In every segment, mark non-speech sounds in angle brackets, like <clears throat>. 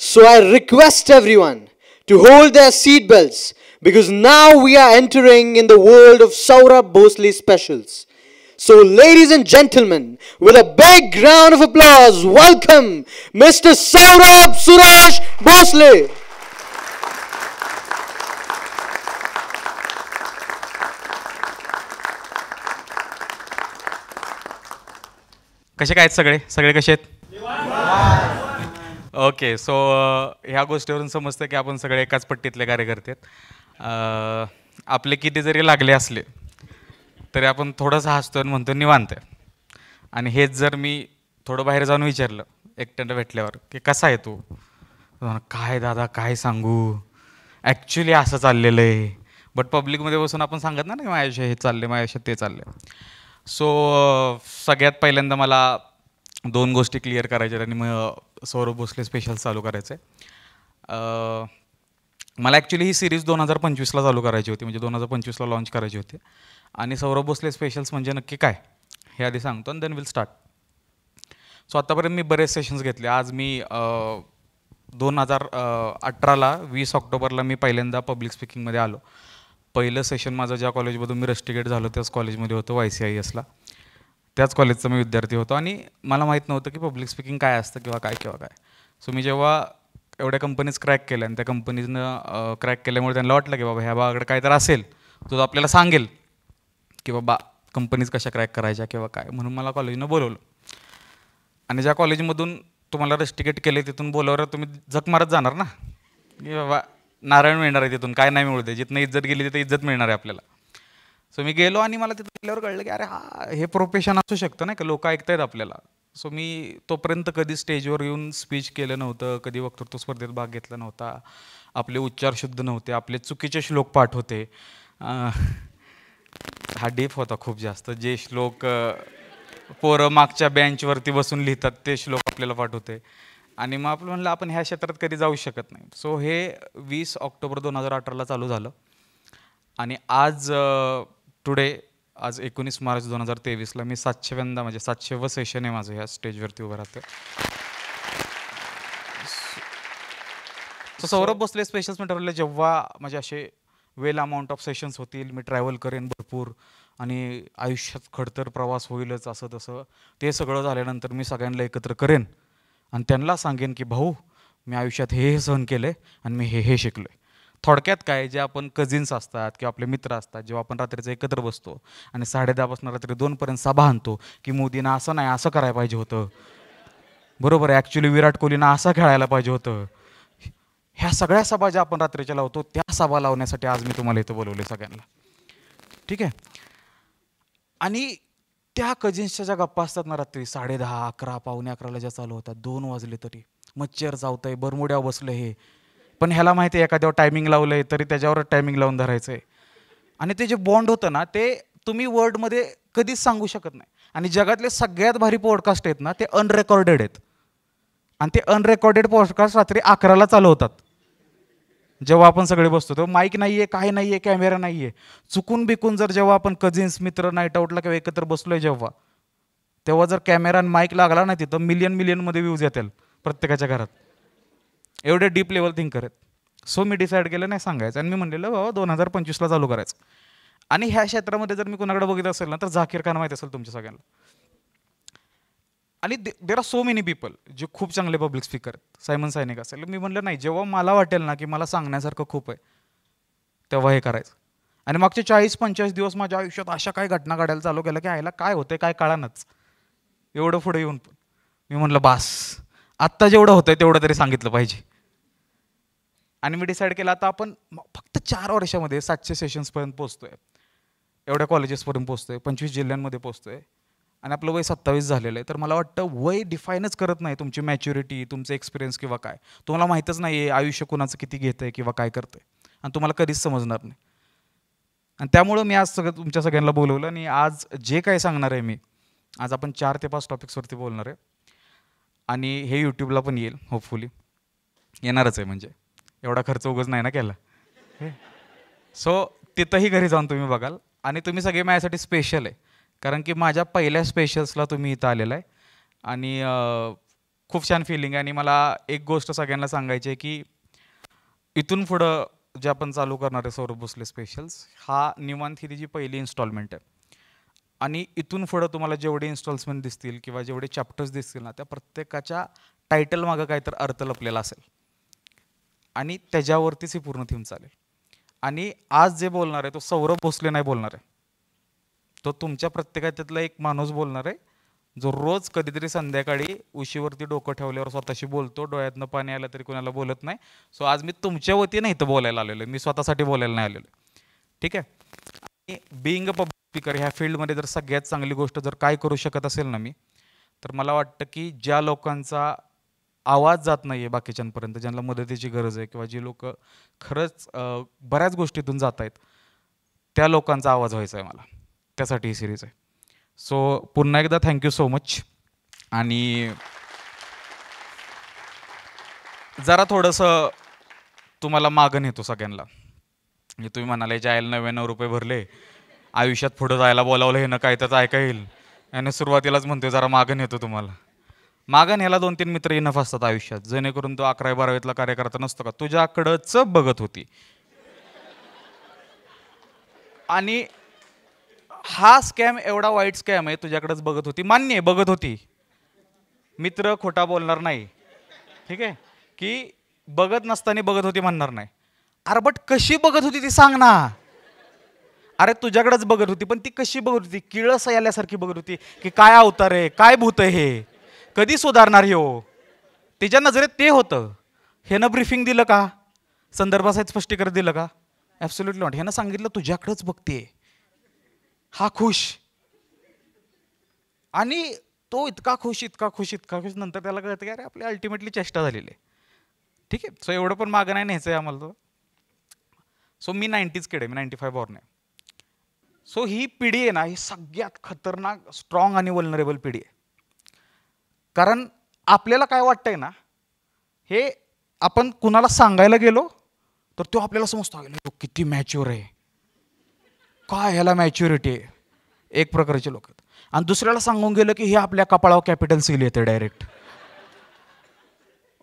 So I request everyone to hold their seatbelts because now we are entering in the world of Saurabh Bhosle specials. So, ladies and gentlemen, with a big round of applause, welcome Mr. Saurabh Suraj Bhosle. कसे काय आहेत सगळे सगळे कसे आहेत okay so uh, ह्या गोष्टीवरून समजतं की आपण सगळे एकाच पट्टीतले कार्यकर्ते आहेत uh, आपले किती जरी लागले असले तरी आपण थोडंसं हसतो आणि म्हणतो निवांत आहे. आणि हेच जर मी थोडं बाहेर जाऊन विचारलं एकट्यानं भेटल्यावर की कसा आहे तू? तो काय दादा काय सांगू? ॲक्च्युली असं चाललेलं आहे. बट पब्लिकमध्ये बसून आपण सांगत ना नाही माझ्याशी हे चालले आहे माझ्याशी ते चालले सो uh, सगळ्यात पहिल्यांदा मला दोन गोष्टी क्लिअर करायच्या आहेत आणि मग सौरभ भोसले स्पेशल चालू करायचं. आहे मला ॲक्च्युली ही सिरीज दोन हजार पंचवीसला चालू करायची होती म्हणजे दोन हजार पंचवीसला लाँच करायची होती. आणि सौरभ भोसले स्पेशल्स म्हणजे नक्की काय हे आधी सांगतो आणि देन विल स्टार्ट सो आत्तापर्यंत मी बरेच सेशन्स घेतले. आज मी दोन हजार अठराला वीस ऑक्टोबरला मी पहिल्यांदा पब्लिक स्पीकिंगमध्ये आलो. पहिलं सेशन माझं ज्या कॉलेजमधून मी रस्टिकेट झालो त्याच कॉलेजमध्ये होतं वाय सी आय एसला त्याच कॉलेजचा मी विद्यार्थी होतो आणि मला माहीत नव्हतं की पब्लिक स्पीकिंग काय असतं किंवा काय किंवा काय. सो मी जेव्हा एवढ्या कंपनीज क्रॅक केल्या आणि त्या कंपनीजनं क्रॅक केल्यामुळे त्यांना वाटलं की बाबा ह्या बाबाकडे काय तर असेल तो आपल्याला सांगेल की बाबा कंपनीज कशा क्रॅक करायच्या किंवा काय म्हणून मला कॉलेजनं बोलवलं. आणि ज्या कॉलेजमधून तुम्हाला रस्टिकेट केले तिथून बोलावर तुम्ही जग मारत जाणार ना? की बाबा नारायण मिळणार आहे तिथून काय नाही मिळू दे जिथनं इज्जत गेली तिथं इज्जत मिळणार आहे आपल्याला. सो मी गेलो आणि मला तिथं गेल्यावर कळलं की अरे हा हे प्रोफेशन असू शकतं नाही का? लोक ऐकतायत आपल्याला. सो मी तोपर्यंत कधी स्टेजवर येऊन स्पीच केलं नव्हतं कधी वक्तृत्व स्पर्धेत भाग घेतला नव्हता आपले उच्चार शुद्ध नव्हते आपले चुकीचे श्लोक पाठ होते. हा डीप होता खूप जास्त. जे श्लोक पोरं मागच्या बेंचवरती बसून लिहितात ते श्लोक आपल्याला पाठवते आणि मग आपलं म्हणलं आपण ह्या क्षेत्रात कधी जाऊ शकत नाही. सो हे वीस ऑक्टोबर दोन हजार अठराला चालू झालं. आणि आज टुडे आज एकोणीस मार्च दोन हजार तेवीसला मी सातशेव्यांदा म्हणजे सातशेवं सेशन आहे माझं ह्या स्टेजवरती उभं राहतं सो सौरभ बसले स्पेशल्स मी ठरवलं जेव्हा म्हणजे असे वेल अमाऊंट ऑफ सेशन्स होतील मी ट्रॅव्हल करेन भरपूर आणि आयुष्यात खडतर प्रवास होईलच असं तसं ते सगळं झाल्यानंतर मी सगळ्यांना एकत्र करेन. आणि त्यांना सांगेन की भाऊ मी आयुष्यात हे हे सहन केलं आणि मी हे हे शिकलो आहे थोडक्यात काय जे आपण कझिन्स असतात किंवा आपले मित्र असतात जेव्हा आपण रात्रीचं एकत्र बसतो आणि साडे दहापासून रात्री दोनपर्यंत सभा आणतो की मोदींना असं नाही असं करायला पाहिजे होतं. बरोबर आहे ॲक्च्युली विराट कोहलीनं असं खेळायला पाहिजे होतं. ह्या सगळ्या सभा ज्या आपण रात्रीच्या लावतो त्या सभा लावण्यासाठी आज मी तुम्हाला इथं बोलवले सगळ्यांना. ठीक आहे? आणि त्या कजिन्सच्या ज्या गप्पा असतात ना रात्री साडे दहा अकरा पावणे अकराला ज्या चालू होतात दोन वाजले तरी. मच्छर चावतंय बरमुड्यावर बसलं हे. पण ह्याला माहिती आहे एखाद्यावर टायमिंग लावलं आहे तरी त्याच्यावर टायमिंग लावून धरायचं आहे आणि ते जे बॉन्ड होतं ना ते तुम्ही वर्डमध्ये कधीच सांगू शकत नाही. आणि जगातले सगळ्यात भारी पॉडकास्ट आहेत ना ते अनरेकॉर्डेड आहेत. आणि ते अनरेकॉर्डेड पॉडकास्ट रात्री अकराला चालू होतात जेव्हा आपण सगळे बसतो तेव्हा माईक नाही आहे काय नाही आहे कॅमेरा नाही आहे चुकून बिकून जर जेव्हा आपण कझिन्स मित्र नाईट आऊटला किंवा एकत्र बसलोय जेव्हा तेव्हा जर कॅमेरा आणि माईक लागला नाही तिथं मिलियन मिलियनमध्ये व्ह्यूज येतील प्रत्येकाच्या घरात. एवढे डीप लेवल थिंकर आहेत सो मी डिसाईड केलं नाही सांगायचं. आणि मी म्हणलेलं बाबा दोन हजार पंचवीसला चालू करायचं. आणि ह्या क्षेत्रामध्ये जर मी कोणाकडे बघित असेल ना तर झाकीर खान माहीत असेल तुमच्या सगळ्यांना. आणि there are so many people जे खूप चांगले पब्लिक स्पीकर आहेत. सायमन सायनिक असेल. मी म्हणलं नाही जेव्हा मला वाटेल ना की मला सांगण्यासारखं खूप आहे तेव्हा हे करायचं. आणि मागचे चाळीस पंचेचाळीस दिवस माझ्या आयुष्यात अशा काही घटना घडायला चालू केल्या की आईला काय होतंय काय कळानच. एवढं पुढे येऊन पण. मी म्हणलं बास. आत्ता जेवढं होतं तेवढं तरी सांगितलं पाहिजे. आणि मी डिसाईड केलं आता आपण फक्त चार वर्षामध्ये सातशे सेशन्सपर्यंत पोहोचतोय. एवढ्या कॉलेजेसपर्यंत पोहोचतोय पंचवीस जिल्ह्यांमध्ये पोहोचतोय. आणि आपलं वय सत्तावीस झालेलं आहे. तर मला वाटतं वय डिफाईनच करत नाही तुमची मॅच्युरिटी तुमचं एक्सपिरियन्स किंवा काय. तुम्हाला माहीतच नाही आहे आयुष्य कुणाचं किती घेतं आहे किंवा काय करतं आहे आणि तुम्हाला कधीच समजणार नाही. आणि त्यामुळं मी आज सगळं तुमच्या सगळ्यांना बोलवलं आणि आज जे काय सांगणार आहे मी आज आपण चार ते पाच टॉपिक्सवरती बोलणार आहे. आणि हे यूट्यूबला पण येईल होपफुली येणारच आहे म्हणजे. एवढा खर्च उगाच नाही ना केला. सो तिथंही घरी जाऊन तुम्ही बघाल. आणि तुम्ही सगळे माझ्यासाठी स्पेशल आहे. कारण की माझ्या पहिल्या स्पेशल्सला तुम्ही इथं आलेला आहे. आणि खूप छान फिलिंग आहे. आणि मला एक गोष्ट सगळ्यांना सांगायची आहे की इथून पुढं जे आपण चालू करणार आहे सौरभ भोसले स्पेशल्स हा निवांत ही तिची पहिली इन्स्टॉलमेंट आहे. आणि इथून पुढं तुम्हाला जेवढे इन्स्टॉल्समेंट दिसतील किंवा जेवढे चॅप्टर्स दिसतील ना त्या प्रत्येकाच्या टायटल मागं काहीतरी अर्थ लपलेला असेल. आणि त्याच्यावरतीच ही पूर्ण थीम चालेल. आणि आज जे बोलणार आहे तो सौरभ भोसले नाही बोलणार आहे. तो तुमच्या प्रत्येकाच्यातला एक माणूस बोलणार आहे जो रोज कधीतरी संध्याकाळी उशीवरती डोकं ठेवल्यावर स्वतःशी बोलतो डोळ्यातनं पाणी आलं तरी कोणाला बोलत नाही. सो आज मी तुमच्या वतीने इथं बोलायला आलेलो आहे. मी स्वतःसाठी बोलायला नाही आलेलो आहे. ठीक आहे? आणि बिईंग अ पब्लिक स्पीकर ह्या फील्डमध्ये जर सगळ्यात चांगली गोष्ट जर काय करू शकत असेल ना मी तर मला वाटतं की ज्या लोकांचा आवाज जात नाही आहे बाकीच्यांपर्यंत ज्यांना मदतीची गरज आहे किंवा जी लोक खरंच बऱ्याच गोष्टीतून जात आहेत त्या लोकांचा आवाज व्हायचा आहे मला. त्यासाठी ही सिरीज आहे. सो पुन्हा एकदा थँक्यू सो मच आणि जरा थोडंसं तुम्हाला मागं नेतो सगळ्यांना. म्हणजे तुम्ही म्हणाले जायला नव्याण्णव रुपये भरले. आयुष्यात पुढं जायला बोलावलं हे न काय तर ऐका येईल. आणि सुरुवातीलाच म्हणतोय जरा मागं नेतो तुम्हाला. मागं न्यायला दोन तीन मित्र इनफ असतात आयुष्यात जेणेकरून तो अकरावी बारावीतला कार्यकर्ता नसतो का? तुझ्याकडंच बघत होती. आणि हा स्कॅम एवढा वाईट स्कॅम आहे तुझ्याकडेच बघत होती. मान्य आहे बघत होती. मित्र खोटा बोलणार नाही. ठीक आहे? की बघत नसताना बघत होती म्हणणार नाही. अरे बट कशी बघत होती ती सांग ना. अरे तुझ्याकडेच बघत होती पण ती कशी बघत होती? किळस आल्यासारखी बघत होती की काय अवतार आहे काय भूत आहे हे? कधी सुधारणार हे हो? तिच्या नजरेत ते होतं. ह्यानं ब्रीफिंग दिलं का? संदर्भासहित स्पष्टीकरण दिलं का? ॲब्सोल्युटली नॉट ह्यानं सांगितलं तुझ्याकडेच बघते हा खुश. आणि तो इतका खुश इतका खुश इतका खुश नंतर त्याला कळतं की अरे आपली अल्टिमेटली चेष्टा झालेली आहे. ठीक आहे? सो एवढं पण मागं नाही न्यायचं आहे आम्हाला तो. सो मी नाईन्टीज केडे मी नाईन्टी फाय बॉर्न आहे. सो ही पिढी आहे ना ही सगळ्यात खतरनाक स्ट्रॉंग आणि वल्नरेबल पिढी आहे. कारण आपल्याला काय वाटतंय ना हे आपण कुणाला सांगायला गेलो तर तो आपल्याला समजतो "अरे, किती मॅच्युअर आहे. काय ह्याला मॅच्युरिटी आहे? एक प्रकारचे लोक आहेत. आणि दुसऱ्याला सांगून गेलं की हे आपल्या कपाळावर कॅपिटल सील येते डायरेक्ट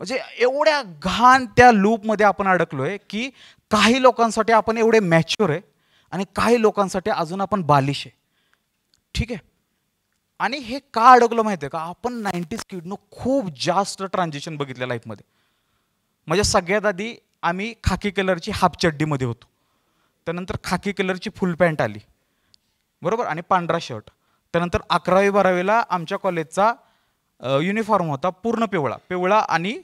म्हणजे एवढ्या घाण त्या लूपमध्ये आपण अडकलोय की काही लोकांसाठी आपण एवढे मॅच्युअर आहे आणि काही लोकांसाठी अजून आपण बालिश आहे. ठीक आहे? आणि हे का अडकलं माहिती आहे का? आपण नाईन्टीज किडनं खूप जास्त ट्रान्झिशन बघितलं लाईफमध्ये म्हणजे सगळ्यात आधी आम्ही खाकी कलरची हाफ चड्डीमध्ये होतो. त्यानंतर खाकी कलरची फुल पॅन्ट आली. बरोबर? आणि पांढरा शर्ट. त्यानंतर अकरावी बारावीला आमच्या कॉलेजचा युनिफॉर्म होता पूर्ण पिवळा. पिवळा आणि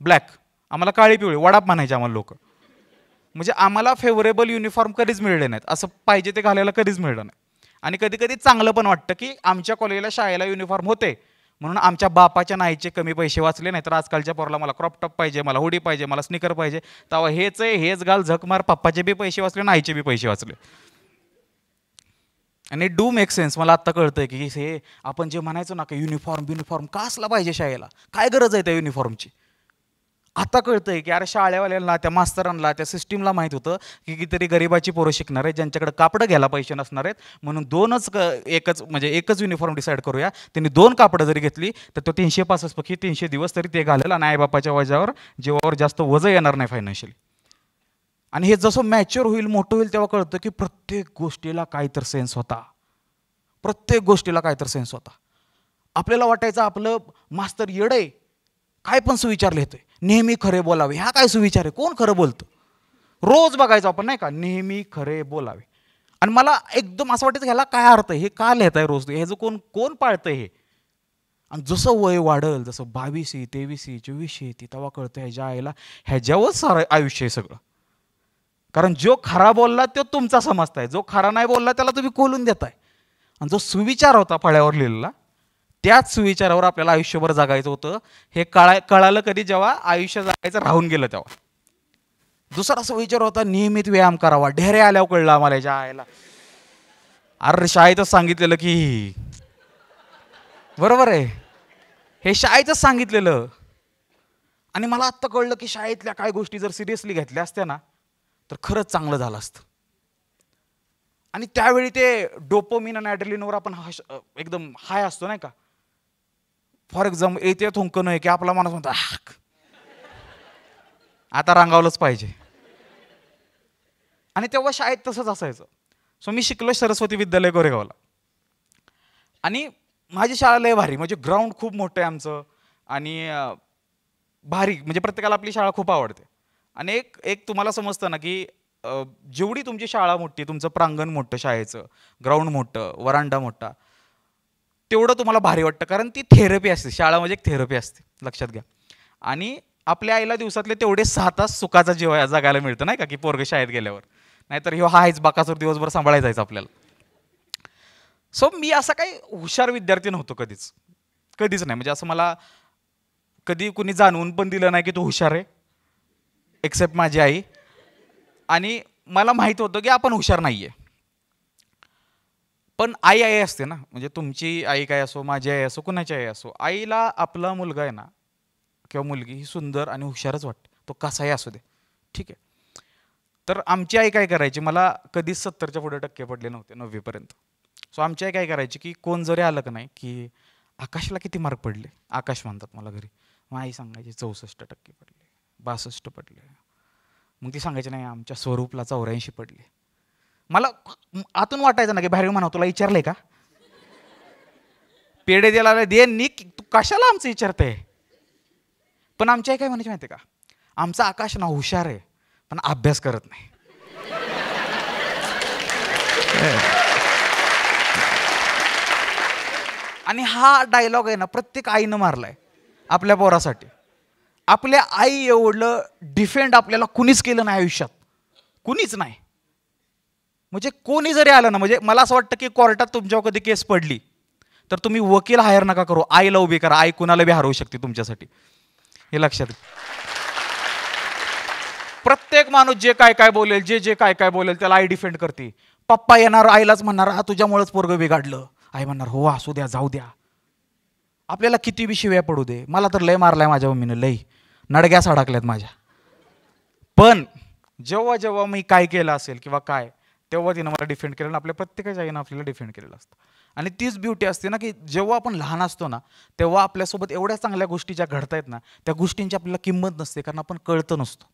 ब्लॅक आम्हाला काळी पिवळी. वडाप म्हणायचे आम्हाला लोक. म्हणजे आम्हाला फेवरेबल युनिफॉर्म कधीच मिळले नाहीत. असं पाहिजे ते घालायला कधीच मिळलं नाही. आणि कधी कधी चांगलं पण वाटतं की आमच्या कॉलेजला शाळेला युनिफॉर्म होते. म्हणून आमच्या बापाच्या नाईचे कमी पैसे वाचले नाही तर आजकालच्या पोराला मला क्रॉप टॉप पाहिजे मला हुडी पाहिजे मला स्निकर पाहिजे. तेव्हा हेच आहे हेच घाल झक मार. पप्पाचे बी पैसे वाचले नाईचे बी पैसे वाचले. आणि डू मेक सेन्स मला आत्ता कळतंय की हे आपण जे म्हणायचो ना की युनिफॉर्म युनिफॉर्म का असला पाहिजे शाळेला? काय गरज आहे त्या युनिफॉर्मची आता कळतंय की अरे शाळेवाल्यांना त्या मास्तरांना त्या सिस्टीमला माहीत होतं की कितीतरी गरिबाची पोरं शिकणार आहेत ज्यांच्याकडे कापडं घ्यायला पैसे नसणार आहेत. म्हणून दोनच क एकच म्हणजे एकच युनिफॉर्म डिसाईड करूया. त्यांनी दोन कापडं जरी घेतली तर तो तीनशे पासष्ट पक्षी तीनशे दिवस तरी ते घालेल आणि आईबापाच्या वजावर जीवावर जास्त वजं येणार नाही फायनान्शियली आणि हे जसं मॅच्युअर होईल मोठं होईल तेव्हा कळतं की प्रत्येक गोष्टीला काहीतर सेन्स होता. प्रत्येक गोष्टीला काहीतर सेन्स होता. आपल्याला वाटायचं आपलं मास्तर येडय काय पण सुविचार लिहितोय नेहमी खरे बोलावे. ह्या काय सुविचार आहे? कोण खरं बोलतं? रोज बघायचं आपण नाही का? नेहमी खरे बोलावे. आणि मला एकदम असं वाटायचं ह्याला काय अर्थ आहे? हे का लिहित आहे रोज ह्याचं कोण कोण पाळतं हे? आणि जसं वय वाढल जसं बावीसी तेवीसी चोवीसशे ती तेव्हा कळतं ह्याच्या आईला ह्याच्यावर सारं आयुष्य आहे सगळं. कारण जो खरा बोलला तो तुमचा समजताय. जो खरा नाही बोलला त्याला तुम्ही खोलून देताय. आणि जो सुविचार होता फळ्यावर लिहिलेला त्याच सुविचारावर आपल्याला आयुष्यभर जगायचं होतं. हे कळा कळालं कधी जेव्हा? आयुष्य जगायचं राहून गेलं तेव्हा. दुसरा सुविचार होता नियमित व्यायाम करावा. ढेरे आल्यावर कळलं आम्हाला याच्या आयला अरे शाळेतच सांगितलेलं की. बरोबर आहे. हे शाळेतच सांगितलेलं. आणि मला आत्ता कळलं की शाळेतल्या काय गोष्टी जर सिरियसली घेतल्या असत्या ना तर खरंच चांगलं झालं असतं. आणि त्यावेळी ते डोपोमिन आणि ॲड्रेलिनवर आपण हश एकदम हाय असतो नाही का? फॉर एक्झाम्पल येते थुंक नाही की आपला माणूस म्हणतो "आक." आता रांगावलंच पाहिजे. आणि तेव्हा शाळेत तसंच असायचं. सो मी शिकलो सरस्वती विद्यालय गोरेगावला. आणि माझी शाळा लय भारी म्हणजे ग्राउंड खूप मोठं आहे आमचं. आणि भारी म्हणजे प्रत्येकाला आपली शाळा खूप आवडते. आणि एक एक तुम्हाला समजतं ना की जेवढी तुमची शाळा मोठी तुमचं प्रांगण मोठं शाळेचं ग्राउंड मोठं वरांडा मोठा तेवढं तुम्हाला भारी वाटतं. कारण ती थेरपी असते. शाळा म्हणजे एक थेरपी असते. लक्षात घ्या. आणि आपल्या आईला दिवसातले तेवढे सहा तास सुखाचा जीव जगायला मिळतं नाही का? की पोरग शाळेत गेल्यावर. नाहीतर ह्यो हा आहेच बाकासूर दिवसभर सांभाळायचा जायचं आपल्याला. सो मी असा काही हुशार विद्यार्थी नव्हतो कधीच. कधीच नाही. म्हणजे असं मला कधी कुणी जाणवून पण दिलं नाही की तू हुशार आहे. एक्सेप्ट माझी आई. आणि मला माहीत होतं की आपण हुशार नाही आहे पण आई आई असते ना. म्हणजे तुमची आई काय असो माझी आई असो कुणाची आई असो आईला आपला मुलगा आहे ना किंवा मुलगी ही सुंदर आणि हुशारच वाटते. तो कसाही असू दे. ठीक आहे. तर आमची आई काय करायची मला कधीच सत्तरच्या पुढे टक्के पडले नव्हते नववीपर्यंत. सो आमची आई काय करायची की कोण जरी आलं का नाही की आकाशला किती मार्क पडले? आकाश म्हणतात मला घरी. मग आई सांगायची चौसष्ट टक्के पडले बासष्ट पडले. मग ती सांगायची नाही आमच्या स्वरूपला चौऱ्याऐंशी पडले. मला आतून वाटायचं ना की बाहेर म्हणा तुला विचारलंय का? पेढे द्यायला दे नी तू कशाला आमचं विचारते पण आमच्या आई काय म्हणायची माहिती का? आमचा आकाश ना हुशार आहे पण अभ्यास करत नाही. <laughs> आणि हा डायलॉग आहे ना प्रत्येक आईनं मारलाय आपल्या पोरासाठी. आपल्या आई एवढं डिफेंड आपल्याला कुणीच केलं नाही आयुष्यात. कुणीच नाही. म्हणजे कोणी जरी आलं ना म्हणजे मला असं वाटतं की कोर्टात तुमच्यावर कधी केस पडली तर तुम्ही वकील हायर नका करू. आईला उभी करा. आई कुणाला बी हरवू शकते तुमच्यासाठी. हे लक्षात प्रत्येक माणूस जे काय काय बोलेल जे जे काय काय बोलेल त्याला आई डिफेंड करते. पप्पा येणार आईलाच म्हणणार हा तुझ्यामुळेच पोरग बिघाडलं. आई म्हणणार हो असू द्या जाऊ द्या. आपल्याला किती बी शिव्या पडू दे. मला तर लय मारलाय माझ्या मम्मीनं लय. नडग्यास अडकल्यात माझ्या. पण जेव्हा जेव्हा मी काय केलं असेल किंवा काय तेव्हा तिनं मला डिफेंड केलं आणि आपल्या प्रत्येकाच्या आईनं आपल्याला डिफेंड केलेलं असतं. आणि तीच ब्युटी असते ना की जेव्हा आपण लहान असतो ना तेव्हा आपल्यासोबत एवढ्या चांगल्या गोष्टी ज्या घडतायत ना त्या गोष्टींची आपल्याला किंमत नसते कारण आपण कळतं नसतो.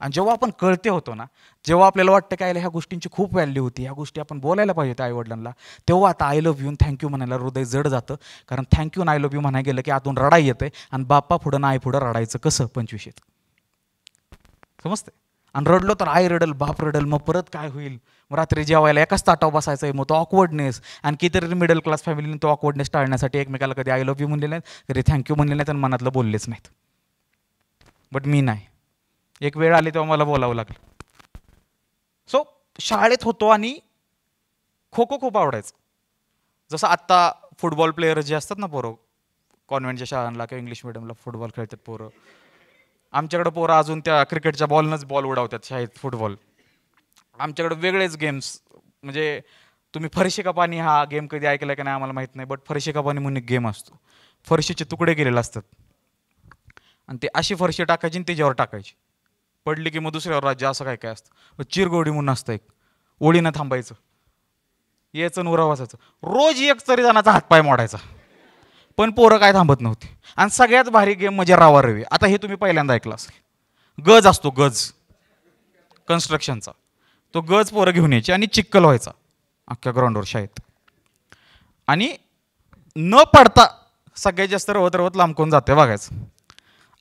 आणि जेव्हा आपण कळते होतो ना जेव्हा आपल्याला वाटतं काय ह्या गोष्टींची खूप व्हॅल्यू होती ह्या गोष्टी आपण बोलायला पाहिजे त्या आईवडिलांना तेव्हा आता आय लव्ह यू थँक्यू म्हणायला हृदय जड जातं. कारण थँक्यू आय लव्ह यू म्हणायला गेलं की आतून रडाई येते आणि बाप्पा पुढं ना आई पुढं रडायचं कसं? पंचवीशीत समजते आणि रडलो तर आई रडल बाप रडल मग परत काय होईल? मग रात्री जेवायला एकाच ताटाव बसायचं आहे मग तो ऑकवर्डनेस आणि कितीतरी मिडल क्लास फॅमिलीने तो ऑकवर्डनेस टाळण्यासाठी एकमेकाला कधी आय लव्ह यू म्हणले नाहीत कधी थँक्यू म्हणले नाहीत आणि मनातलं बोललेच नाहीत. बट मी नाही. एक वेळ आली तेव्हा मला बोलावं लागलं. सो शाळेत होतो आणि खो खो खूप आवडायचं. जसं आत्ता फुटबॉल प्लेयर जे असतात ना पोरं कॉन्व्हेंटच्या शाळांना किंवा इंग्लिश मिडियमला फुटबॉल खेळतात पोरं. आमच्याकडं पोरं अजून त्या क्रिकेटच्या बॉलनंच बॉल उडवतात शाळेत फुटबॉल आमच्याकडे वेगळेच गेम्स म्हणजे तुम्ही फरशी का पाणी हा गेम कधी ऐकला की नाही आम्हाला माहीत नाही बट फरशी का पाणी म्हणून एक गेम असतो. फरशीचे तुकडे केलेले असतात. आणि ते अशी फरशी टाकायची आणि त्याच्यावर टाकायची. पडली की मग दुसऱ्यावर राज्य असं काय काय असतं? चिरगोडी म्हणून असतं एक. ओळीनं थांबायचं. यायचं नवरा वाचायचं रोज एक तरी जणाचा हातपाय मोडायचा. पण पोरं काय थांबत नव्हती. आणि सगळ्यात भारी गेम म्हणजे रावा रवी. आता हे तुम्ही पहिल्यांदा ऐकलं असेल. गज असतो गज. कन्स्ट्रक्शनचा तो गज पोरं घेऊन यायची आणि चिक्कल व्हायचा. अख्ख्या ग्राउंडवर शाळेत. आणि न पडता सगळ्यात जास्त रवत रवत लांबकून जाते बघायचं.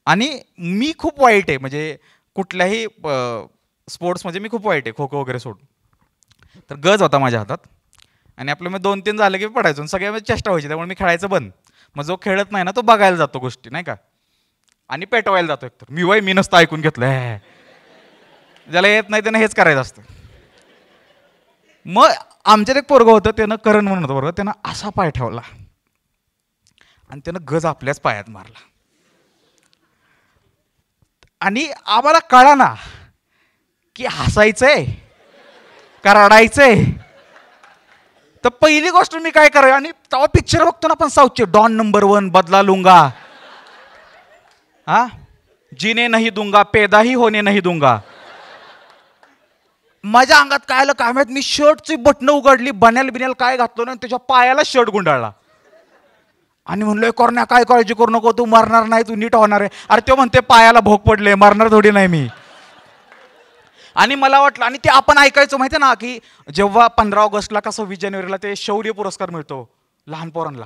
आणि मी खूप वाईट आहे. म्हणजे कुठल्याही स्पोर्ट्स म्हणजे मी खूप वाईट आहे. खो खो वगैरे सोडून. तर गज होता माझ्या हातात. आणि आपलं मग दोन तीन झालं की पडायचो. आणि सगळ्या चेष्टा व्हायची. त्यामुळे मी खेळायचं बंद. मग जो खेळत नाही ना तो बघायला जातो गोष्टी नाही का? आणि पेटवायला जातो एकतर. मी वय मी नसतं ऐकून घेतलं ज्याला येत नाही त्यानं हेच करायचं असतं. मग आमच्यात एक पोरगं होतं त्यानं करण म्हणत बरोबर त्यानं असा पाय ठेवला. आणि त्यानं गज आपल्याच पायात मारला. आणि आम्हाला कळा ना की हसायचंय का रडायचंय तर पहिली गोष्ट मी काय करावी? आणि तेव्हा पिक्चर बघतो ना आपण साऊथचे. डॉन नंबर वन बदला लुंगा. हा? जिने नाही दूंगा पेदाही होणे नाही दूंगा. माझ्या अंगात काय आलं काय माहीत? मी शर्टची बटणं उघडली बन्याल बिन्याल काय घातलं ना त्याच्या पायाला शर्ट गुंडाळला. आणि म्हणलोय करण्या काय काळजी करू नको तू मरणार नाही तू नीट होणार आहे. अरे तो म्हणते पायाला भोग पडले मरणार थोडी नाही मी. आणि मला वाटलं आणि ते आपण ऐकायचो माहिती ना की जेव्हा पंधरा ऑगस्टला का सव्वीस जानेवारीला ते शौर्य पुरस्कार मिळतो लहान पोरांना.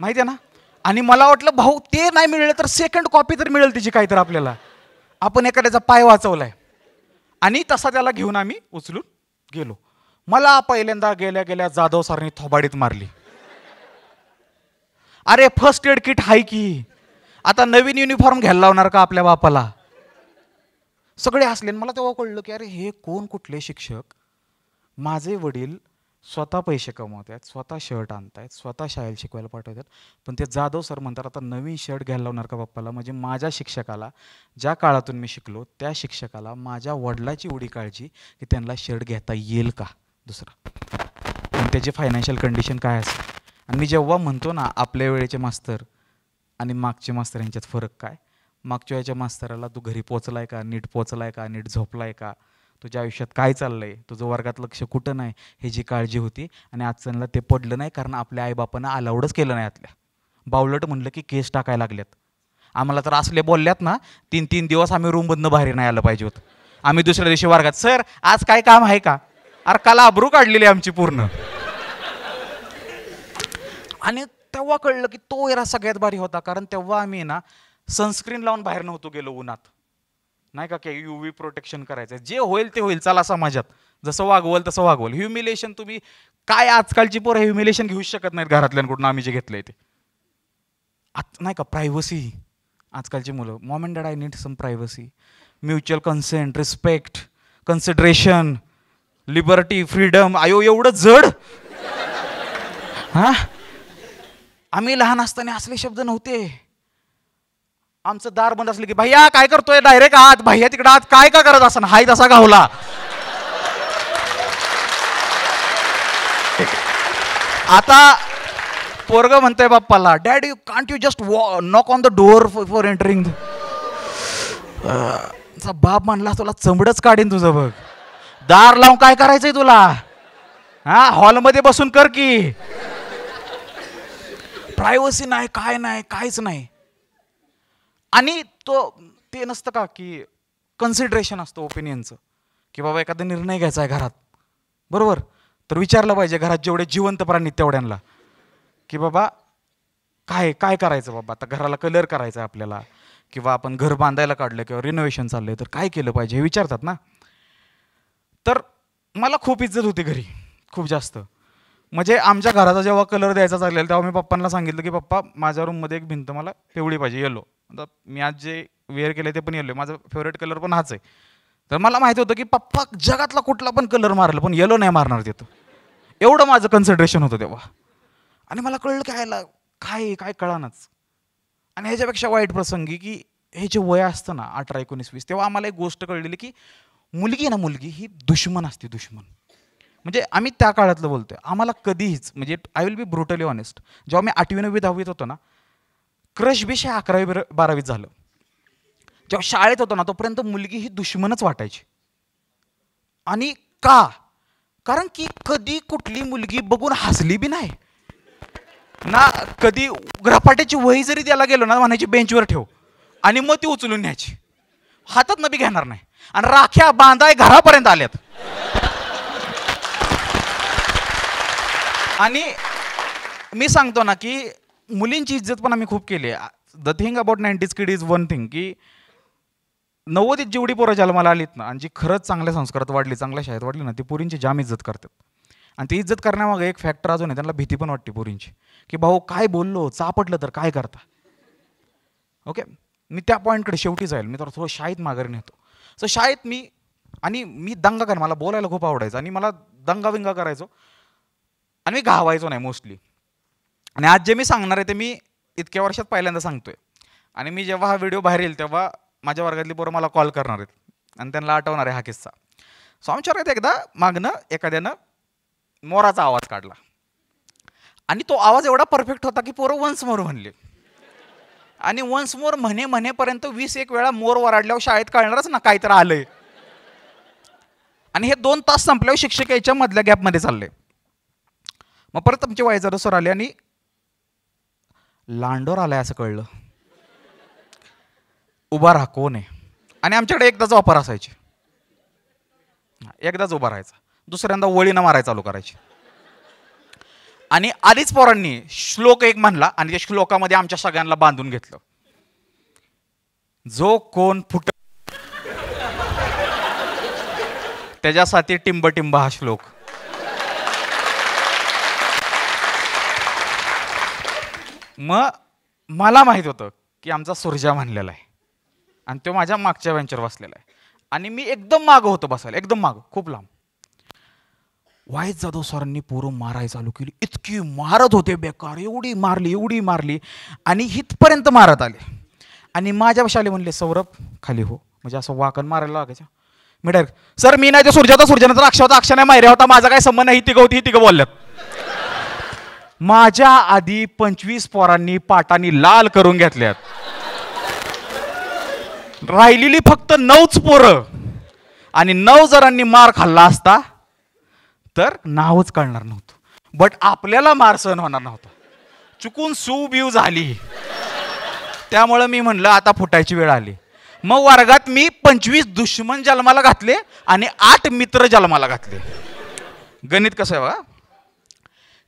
माहिती आहे ना? आणि मला वाटलं भाऊ ते नाही मिळलं तर सेकंड कॉपी तर मिळेल तिची काहीतरी आपल्याला. आपण एखाद्याचा पाय वाचवलाय. आणि तसा त्याला घेऊन आम्ही उचलून गेलो. मला पहिल्यांदा गेल्या गेल्या जाधव सरांनी थोबाडीत मारली. अरे फर्स्ट एड किट हाय की? आता नवीन युनिफॉर्म घ्यायला लावणार का आपल्या बापाला? सगळे हसले आणि मला तेव्हा कळलं की अरे हे कोण कुठले शिक्षक? माझे वडील स्वतः पैसे कमवत आहेत स्वतः शर्ट आणतायत स्वतः शाळेला शिकवायला पाठवतात पण ते जाधव सर म्हणतात आता नवीन शर्ट घ्यायला लावणार का बाप्पाला म्हणजे माझ्या शिक्षकाला ज्या काळातून मी शिकलो त्या शिक्षकाला माझ्या वडिलाची एवढी काळजी की त्यांना शर्ट घेता येईल का? दुसरा. आणि त्याची फायनान्शियल कंडिशन काय असेल? आणि मी जेव्हा म्हणतो ना आपल्या वेळेचे मास्तर आणि मागचे मास्तर यांच्यात फरक काय? मागच्या वेळेच्या मास्तराला तू घरी पोचलाय का? नीट पोचलाय का? नीट झोपलाय का? तुझ्या आयुष्यात काय चाललंय? तुझं वर्गात लक्ष कुठं नाही? हे जी काळजी होती आणि आजच्याला ते पडलं नाही कारण आपल्या आईबापानं अलाउडच केलं नाही आतल्या. बावलट म्हणलं की केस टाकायला लागल्यात आम्हाला तर असले बोलल्यात ना तीन तीन दिवस आम्ही रूममधनं बाहेर नाही आलं पाहिजे होतं. आम्ही दुसऱ्या दिवशी वर्गात सर आज काय काम आहे का? अरे काल आबरू काढलेली आमची पूर्ण. आणि तेव्हा कळलं की तो एरा सगळ्यात भारी होता कारण तेव्हा आम्ही ना सनस्क्रीन लावून बाहेर नव्हतो गेलो उन्हात. नाही का काही यू व्ही प्रोटेक्शन करायचं जे होईल ते होईल. चला समाजात. जसं वागवल तसं वागवल. ह्युमिलेशन तुम्ही काय आजकालची पोरं ह्युमिलेशन घेऊच शकत नाहीत घरातल्यांकडून आम्ही जे घेतलंय ते. आत नाही का प्रायव्हसी आजकालची मुलं. Mom and dad I need some privacy mutual consent respect consideration liberty freedom आयो एवढं जड. हा? आम्ही लहान असताना असले शब्द नव्हते. आमचं दार बंद असलं की भैया काय करतोय? डायरेक्ट आत. भैया तिकडे आत. काय का करत असं हाय तसा गावला. आता पोरग म्हणतोय बाप्पाला dad you can't you just knock on the door for entering बाप म्हणला तुला चमडच काढीन तुझं बघ. दार लावून काय करायचंय तुला? हा हॉलमध्ये बसून कर की. प्रायव्हसी नाही काय नाही काहीच नाही. आणि तो ते नसतं का की कन्सिडरेशन असतं ओपिनियनचं की बाबा एखादा निर्णय घ्यायचा आहे घरात. बरोबर? तर विचारलं पाहिजे घरात जेवढे जिवंत प्राणी तेवढ्यांना. की बाबा काय काय करायचं बाबा? आता घराला कलर करायचा आहे आपल्याला. किंवा आपण घर बांधायला काढलं किंवा रिनोव्हेशन चाललंय तर काय केलं पाहिजे? हे विचारतात ना. तर मला खूप इज्जत होती घरी. खूप जास्त. म्हणजे आमच्या घराचा जेव्हा कलर द्यायचा चाललेला तेव्हा मी पप्पांना सांगितलं की पप्पा माझ्या रूममध्ये एक भिंत मला पिवळी पाहिजे येलो आता मी आज जे वेअर केले ते पण येलो माझा फेवरेट कलर पण हाच आहे. तर मला माहिती होतं की पप्पा जगातला कुठला पण कलर मारलं पण येलो नाही मारणार तिथं एवढं माझं कन्सन्ट्रेशन होतं तेव्हा. आणि मला कळलं काय ह्याला काय काय कळानच. आणि ह्याच्यापेक्षा वाईट प्रसंगी की हे जे वय असतं ना अठरा एकोणीस वीस तेव्हा आम्हाला एक गोष्ट कळलेली की मुलगी ना मुलगी ही दुश्मन असते दुश्मन. म्हणजे आम्ही त्या काळातलं बोलतोय. आम्हाला कधीच म्हणजे I will be brutally honest जेव्हा मी आठवी नववी दहावीत होतो ना क्रश बिश हे अकरावी बारावीत झालं. जेव्हा शाळेत होतो ना तोपर्यंत मुलगी ही दुश्मनच वाटायची. आणि का? कारण की कधी कुठली मुलगी बघून हसली बी नाही. ना कधी ग्रपाट्याची वही जरी त्याला गेलो ना म्हणायची बेंचवर ठेव. आणि मग ती उचलून न्यायची. हातात न बी घेणार नाही. आणि राख्या बांधाय घरापर्यंत आल्यात. आणि मी सांगतो ना की मुलींची इज्जत पण आम्ही खूप केली the thing about nineties kid is one thing की नव्वदीत जेवढी पोरं जन्माला आलीत ना आणि जी खरंच चांगल्या संस्कारात वाढली चांगल्या शाळेत वाढली ना ती पुरींची जाम इज्जत करतात. आणि ती इज्जत करण्यामागे एक फॅक्टर अजून आहे त्यांना भीती पण वाटते पुरींची की भाऊ काय बोललो चापटलं तर काय करता? ओके मी त्या पॉईंटकडे शेवटी जाईल मी तर थोडं शाळेत माघारी नेतो. सो शाळेत मी आणि मी दंगा कर मला बोलायला खूप आवडायचं आणि मला दंगा विंगा करायचो. आणि मी घावायचो नाही मोस्टली आणि आज जे मी सांगणार आहे ते मी इतक्या वर्षात पहिल्यांदा सांगतोय. आणि मी जेव्हा हा व्हिडिओ बाहेर येईल तेव्हा माझ्या वर्गातली पोरं मला कॉल करणार आहेत. आणि त्यांना आठवणार आहे हा किस्सा. सो वर्गात एकदा मागणं एखाद्यानं मोराचा आवाज काढला. आणि तो आवाज एवढा परफेक्ट होता की पोरं वन्स मोर म्हणले. आणि वन्स मोर म्हणे म्हणेपर्यंत वीस एक वेळा मोर वराडल्यावर शाळेत कळणारच ना काहीतरी आलंय. आणि हे दोन तास संपल्यावर शिक्षक याच्या मधल्या गॅपमध्ये चालले. मग परत आमचे वायझर सर आले आणि लांडोर आलाय असं कळलं. उभा राहा कोण आहे? आणि आमच्याकडे एकदाच ऑफर असायची. एकदाच उभा राहायचा. दुसऱ्यांदा वळीनं मारायला चालू करायची. आणि आधीच पोरांनी श्लोक एक म्हणला आणि त्या श्लोकामध्ये आमच्या सगळ्यांना बांधून घेतलं. जो कोण फुट त्याच्यासाठी टिंब टिंब हा श्लोक. मग मला माहीत होतं की आमचा सुरजा म्हणलेला आहे. आणि तो माझ्या मागच्या बेंचवर बसलेला आहे. आणि मी एकदम मागं होतो बसायला एकदम मागं खूप लांब. वाईट जाधव सरांनी पोरं मारायला चालू केली. इतकी मारत होते बेकार एवढी मारली एवढी मारली. आणि हितपर्यंत मारत आले. आणि माझ्या आले म्हणले सौरभ खाली हो. म्हणजे असं वाकण मारायला लागायचं. मी डायरेक्ट सर मी नाही ते सूर्जाचा सूर्जाचा अक्षा होता अक्षा नाही मायऱ्या होता. माझा काय संबंध नाही तिघं होती ही तिघं बोलल्यात. माझ्या आधी पंचवीस पोरांनी पाटांनी लाल करून घेतल्यात. राहिलेली फक्त नऊच पोरं. आणि नऊ जणांनी मार खाल्ला असता तर नावच कळणार नव्हतं. बट आपल्याला मार सहन होणार नव्हता. चुकून सू झाली. त्यामुळं मी म्हणलं आता फुटायची वेळ आली. मग वर्गात मी पंचवीस दुश्मन जन्माला घातले आणि आठ मित्र जन्माला घातले. गणित कसं आहे बघा?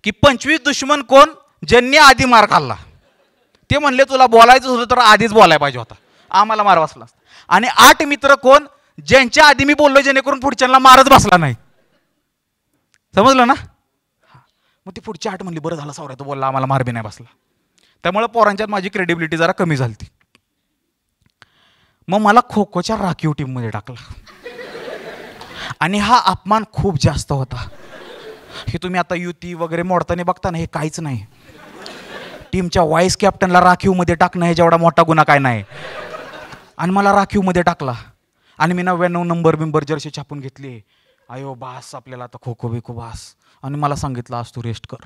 की पंचवीस दुश्मन कोण? ज्यांनी आधी मार खाल्ला. ते म्हणले तुला बोलायचं होतं तर आधीच बोलायला पाहिजे होता. आम्हाला मार बसला असता. आणि आठ मित्र कोण? ज्यांच्या आधी मी बोललो जेणेकरून पुढच्यांना मारच बसला नाही. समजलं ना? मग ती पुढची आठ म्हणली बरं झालं सावरा तो बोलला आम्हाला मार बी नाही बसला. त्यामुळे पोरांच्यात माझी क्रेडिबिलिटी जरा कमी झाली मग मला खो खोच्या राखीव टीममध्ये टाकला. आणि हा अपमान खूप जास्त होता. हे तुम्ही आता युती वगैरे मोडताना बघता ना हे काहीच नाही. टीमच्या वाईस कॅप्टनला राखीवमध्ये टाकणं हे जेवढा मोठा गुन्हा काय नाही. आणि मला राखीवमध्ये टाकला. आणि मी नव्याण्णव नंबर बिंबर जर्सी छापून घेतली. आयो बास आपल्याला आता खो खो बिको बास. आणि मला सांगितलं आज तू रेस्ट कर.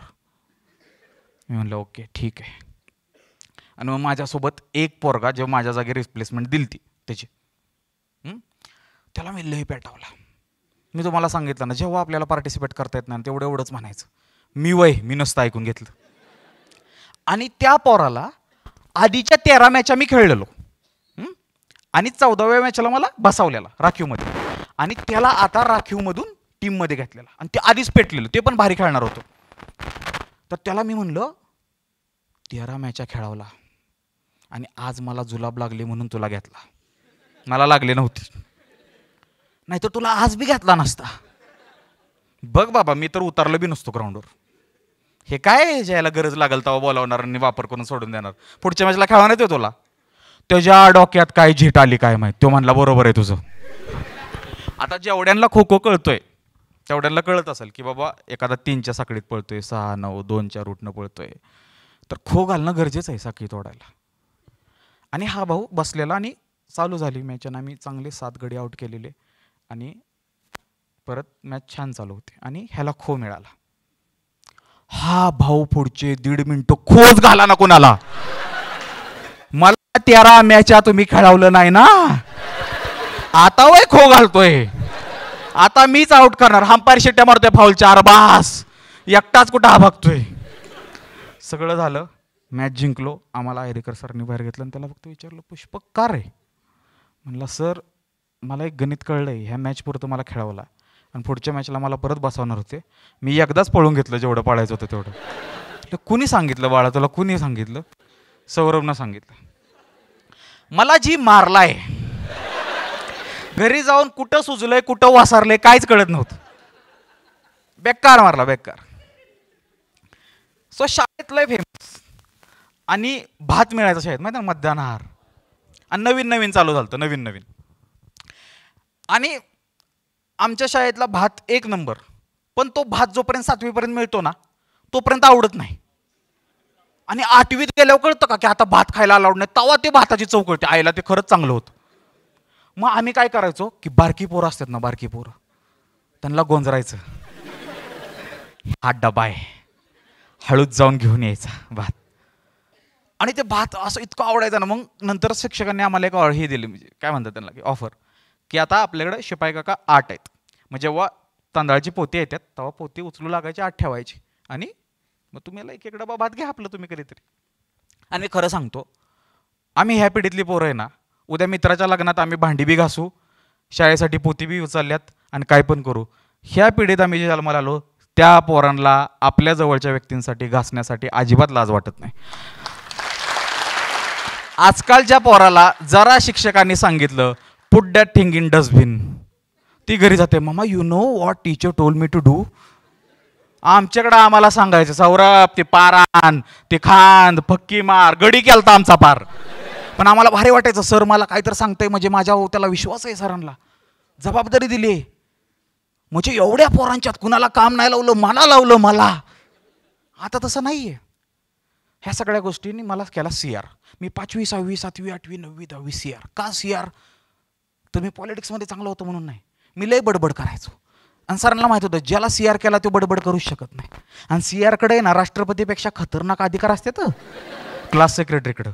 मी म्हणलं ओके ठीक आहे. आणि मग माझ्यासोबत एक पोरगा जेव्हा माझ्या जागी रिप्लेसमेंट दिली ती त्याची त्याला मी लई पेटावला. मी तुम्हाला सांगितलं ना जेव्हा आपल्याला पार्टिसिपेट करता येत नाही ना, तेवढं एवढंच म्हणायचं. मी वय मी नसतं ऐकून घेतलं. आणि त्या पोराला आधीच्या तेरा मॅचा मी खेळलेलो. आणि चौदाव्या मॅचला मला बसावलेला राखीवमध्ये. आणि त्याला आता राखीवमधून टीममध्ये घेतलेला. आणि ते आधीच पेटलेलं ते पण भारी खेळणार होतं. तर त्याला मी म्हणलं तेरा मॅचा खेळावला. आणि आज मला जुलाब लागले म्हणून तुला घेतला. मला लागले नव्हती. नाही तर तुला आज बी घेतला नसता. बघ बाबा मी तर उतरलं बी नसतो ग्राउंडवर हे काय ज्याला गरज लागेल तेव्हा बोलावणार आणि वापर करून सोडून देणार. पुढच्या मॅचला खेळणार नाही तुला. त्याच्या डोक्यात काय झीट आली काय माहीत? तो म्हणला बरोबर आहे तुझं. आता जेवढ्यांना खो खो कळतोय तेवढ्यांना कळत असेल की बाबा एखादा तीनच्या साखळीत पळतोय सहा नऊ दोनच्या रूटनं पळतोय. तर खो घालणं गरजेचं आहे साखळी तोडायला. आणि हा भाऊ बसलेला आणि चालू झाली मॅच आणि आम्ही चांगले सात गडी आउट केलेले. आणि परत मॅच छान चालू होते आणि ह्याला खो मिळाला. हा भाऊ पुढचे दीड मिनटं खोच घाला ना कोणाला. मला तेरा मॅचा तुम्ही खेळवलं नाही ना. आता वय खो घालतोय. आता मीच आउट करणार. हंपायर शिट्ट्या मारतोय फाऊल चार बास. एकटाच कुठं हा बघतोय. सगळं झालं. मॅच जिंकलो. आम्हाला आयरेकर सरनी बाहेर घेतलं आणि त्याला फक्त विचारलं पुष्पक का रे? म्हणलं सर मला एक गणित कळलंय ह्या मॅचपुरतं मला खेळवला. आणि पुढच्या मॅचला मला परत बसवणार होते. मी एकदाच पळून घेतलं जेवढं पाळायचं होतं तेवढं. कुणी सांगितलं बाळा तुला कुणी सांगितलं? सौरभनं सांगितलं. मला जी मारलाय घरी जाऊन कुठं सुजलंय कुठं वासारलंय काहीच कळत नव्हतं. बेकार मारला बेकार. सो शाळेत लय फेमस आणि भात मिळायचा शाळेत माहिती ना मध्यान्हार आणि नवीन नवीन चालू झालं नवीन नवीन आणि आमच्या शाळेतला भात एक नंबर. पण तो भात जोपर्यंत सातवीपर्यंत मिळतो ना तोपर्यंत आवडत नाही. आणि आठवीत गेल्यावर कळतं का की आता भात खायला अलाउड नाही. तवा ते भाताची चौकटी आईला ते खरंच चांगलं होतं. मग आम्ही काय करायचो की बारकी पोरं असतात ना बारकी पोरं. त्यांना गोंजरायचं. हा डबा आहे. हळूच जाऊन घेऊन यायचा भात. आणि ते भात असं इतकं आवडायचं ना मग नंतर शिक्षकांनी आम्हाला एक हे दिली म्हणजे काय म्हणतात त्यांना की ऑफर की आता आपल्याकडे शिपाई काका आठ आहेत. मग जेव्हा तांदळाची पोती येतात तेव्हा पोती उचलू लागायची आठ ठेवायची. आणि मग तुम्ही याला एक एक डबा भात घ्या आपलं तुम्ही कधीतरी. आणि मी खरं सांगतो आम्ही ह्या पिढीतली पोरं आहे ना उद्या मित्राच्या लग्नात आम्ही भांडी बी घासू शाळेसाठी पोती बी उचलल्यात आणि काय पण करू. ह्या पिढीत आम्ही जे जन्माला आलो त्या पोरांना आपल्या जवळच्या व्यक्तींसाठी घासण्यासाठी अजिबात लाज वाटत नाही. आजकालच्या पोराला जरा शिक्षकांनी सांगितलं put that thing in dustbin ती घरी जाते mama you know what teacher told me to do आमच्याकडं आम्हाला सांगायचं सौरभ ते पारान ते खांद फक्की मार गडी केलता आमचा पार. पण आम्हाला भारी वाटायचं सर मला काहीतरी सांगतंय म्हणजे माझ्या त्याला विश्वास आहे सरांना. जबाबदारी दिली म्हणजे एवढ्या पोरांच्यात कुणाला काम नाही लावलं मला लावलं मला. आता तसं नाही आहे ह्या सगळ्या गोष्टींनी मला केला सी आर मी पाचवी सहावी सातवी आठवी नववी दहावी सी आर का सी आर तुम्ही पॉलिटिक्समध्ये चांगलं होतं म्हणून नाही. मी लय बडबड करायचो. आणि सरांना माहीत होतं ज्याला सी आर केला तो बडबड करूच शकत नाही. आणि सी आरकडे ना राष्ट्रपतीपेक्षा खतरनाक अधिकार असते तर क्लास सेक्रेटरीकडं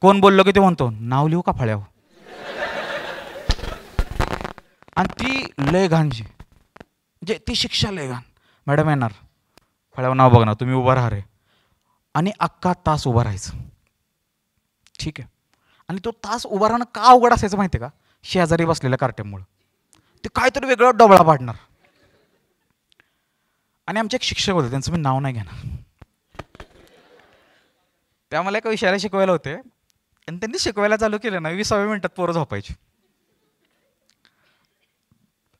कोण बोललो की ते म्हणतो नाव लिहू का फळ्यावर? आणि ती लय घाणजी जे. म्हणजे ती शिक्षा लय घाण. मॅडम येणार. फळ्यावर नाव बघणार तुम्ही उभा राहा रे. आणि अख्खा तास उभा राहायचं. ठीक आहे. आणि तो तास उभा राहणं का अवघड असायचं माहिती आहे का? शेजारी बसलेल्या कार्ट्यामुळं. ते काहीतरी वेगळं डबळा पाडणार. आणि आमचे एक शिक्षक होते त्यांचं मी नाव नाही घेणार. ते आम्हाला एका विषयाला शिकवायला होते. आणि त्यांनी शिकवायला चालू केलं ना विसाव्या मिनिटात पोरं झोपायची.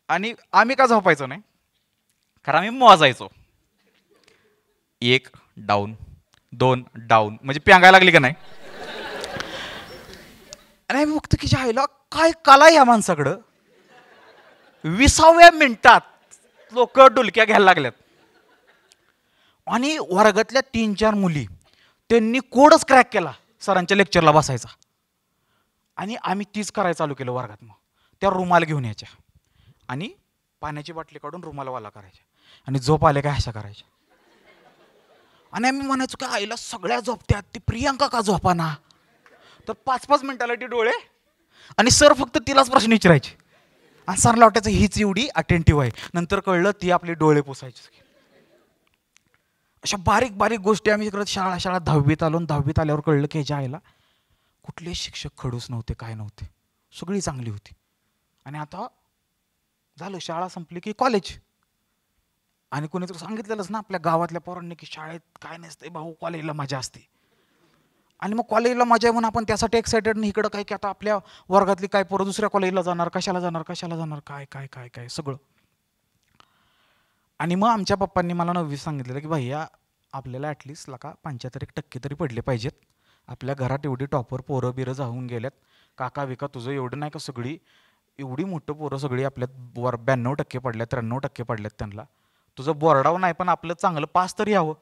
आणि आम्ही का झोपायचो नाही? कारण आम्ही मोजायचो. एक डाऊन दोन डाऊन म्हणजे प्यांगायला लागली का नाही? आणि आम्ही बघतो की आईला काय कला या माणसाकडं. विसाव्या मिनिटात लोक डुलक्या घ्यायला लागल्यात. आणि वर्गातल्या तीन चार मुली त्यांनी कोडच क्रॅक केला सरांच्या लेक्चरला बसायचा. आणि आम्ही तीच करायला चालू केलं वर्गात मग. त्या रुमाल घेऊन यायच्या. आणि पाण्याची बाटली काढून रुमाला वाला करायच्या. आणि झोप आले काय अशा करायच्या. आणि आम्ही म्हणायचो की आईला सगळ्या झोपत्यात ती प्रियांका का झोपाना? तर पाच पाच मिनिटाला ती डोळे. आणि सर फक्त तिलाच प्रश्न विचारायचे. आणि सरला वाटायचं हीच एवढी अटेंटिव्ह आहे. नंतर कळलं ती आपले डोळे पुसायचे. अशा बारीक बारीक गोष्टी आम्ही करत शाळा शाळा दहावीत आलो. दहावीत आल्यावर कळलं की ह्याच्या आईला कुठले शिक्षक खडूस नव्हते काय नव्हते. सगळी चांगली होती. आणि आता झालं शाळा संपली की कॉलेज आणि कोणी तर सांगितलेलंच ना आपल्या गावातल्या पोरांनी की शाळेत काय नसते भाऊ कॉलेजला मजा असते. आणि मग कॉलेजला मजा आहे म्हणून आपण त्यासाठी एक्सायटेड नाही इकडं काय की आता आपल्या वर्गातली काय पोरं दुसऱ्या कॉलेजला जाणार कशाला जाणार कशाला जाणार काय काय काय काय सगळं. आणि मग आमच्या पप्पांनी मला नववी सांगितलेलं की भैया आपल्याला ॲटलिस्ट लका पंच्याहत्तर एक टक्के तरी पडले पाहिजेत. आपल्या घरात एवढी टॉपर पोरं बिरं जाऊन गेल्यात. काका विका तुझं एवढं नाही का सगळी एवढी मोठं पोरं सगळी आपल्यात वर ब्याण्णव टक्के पडल्यात त्र्याण्णव टक्के पडल्यात त्यांना. तुझं बोर्डाव नाही पण आपलं चांगलं पास तरी यावं.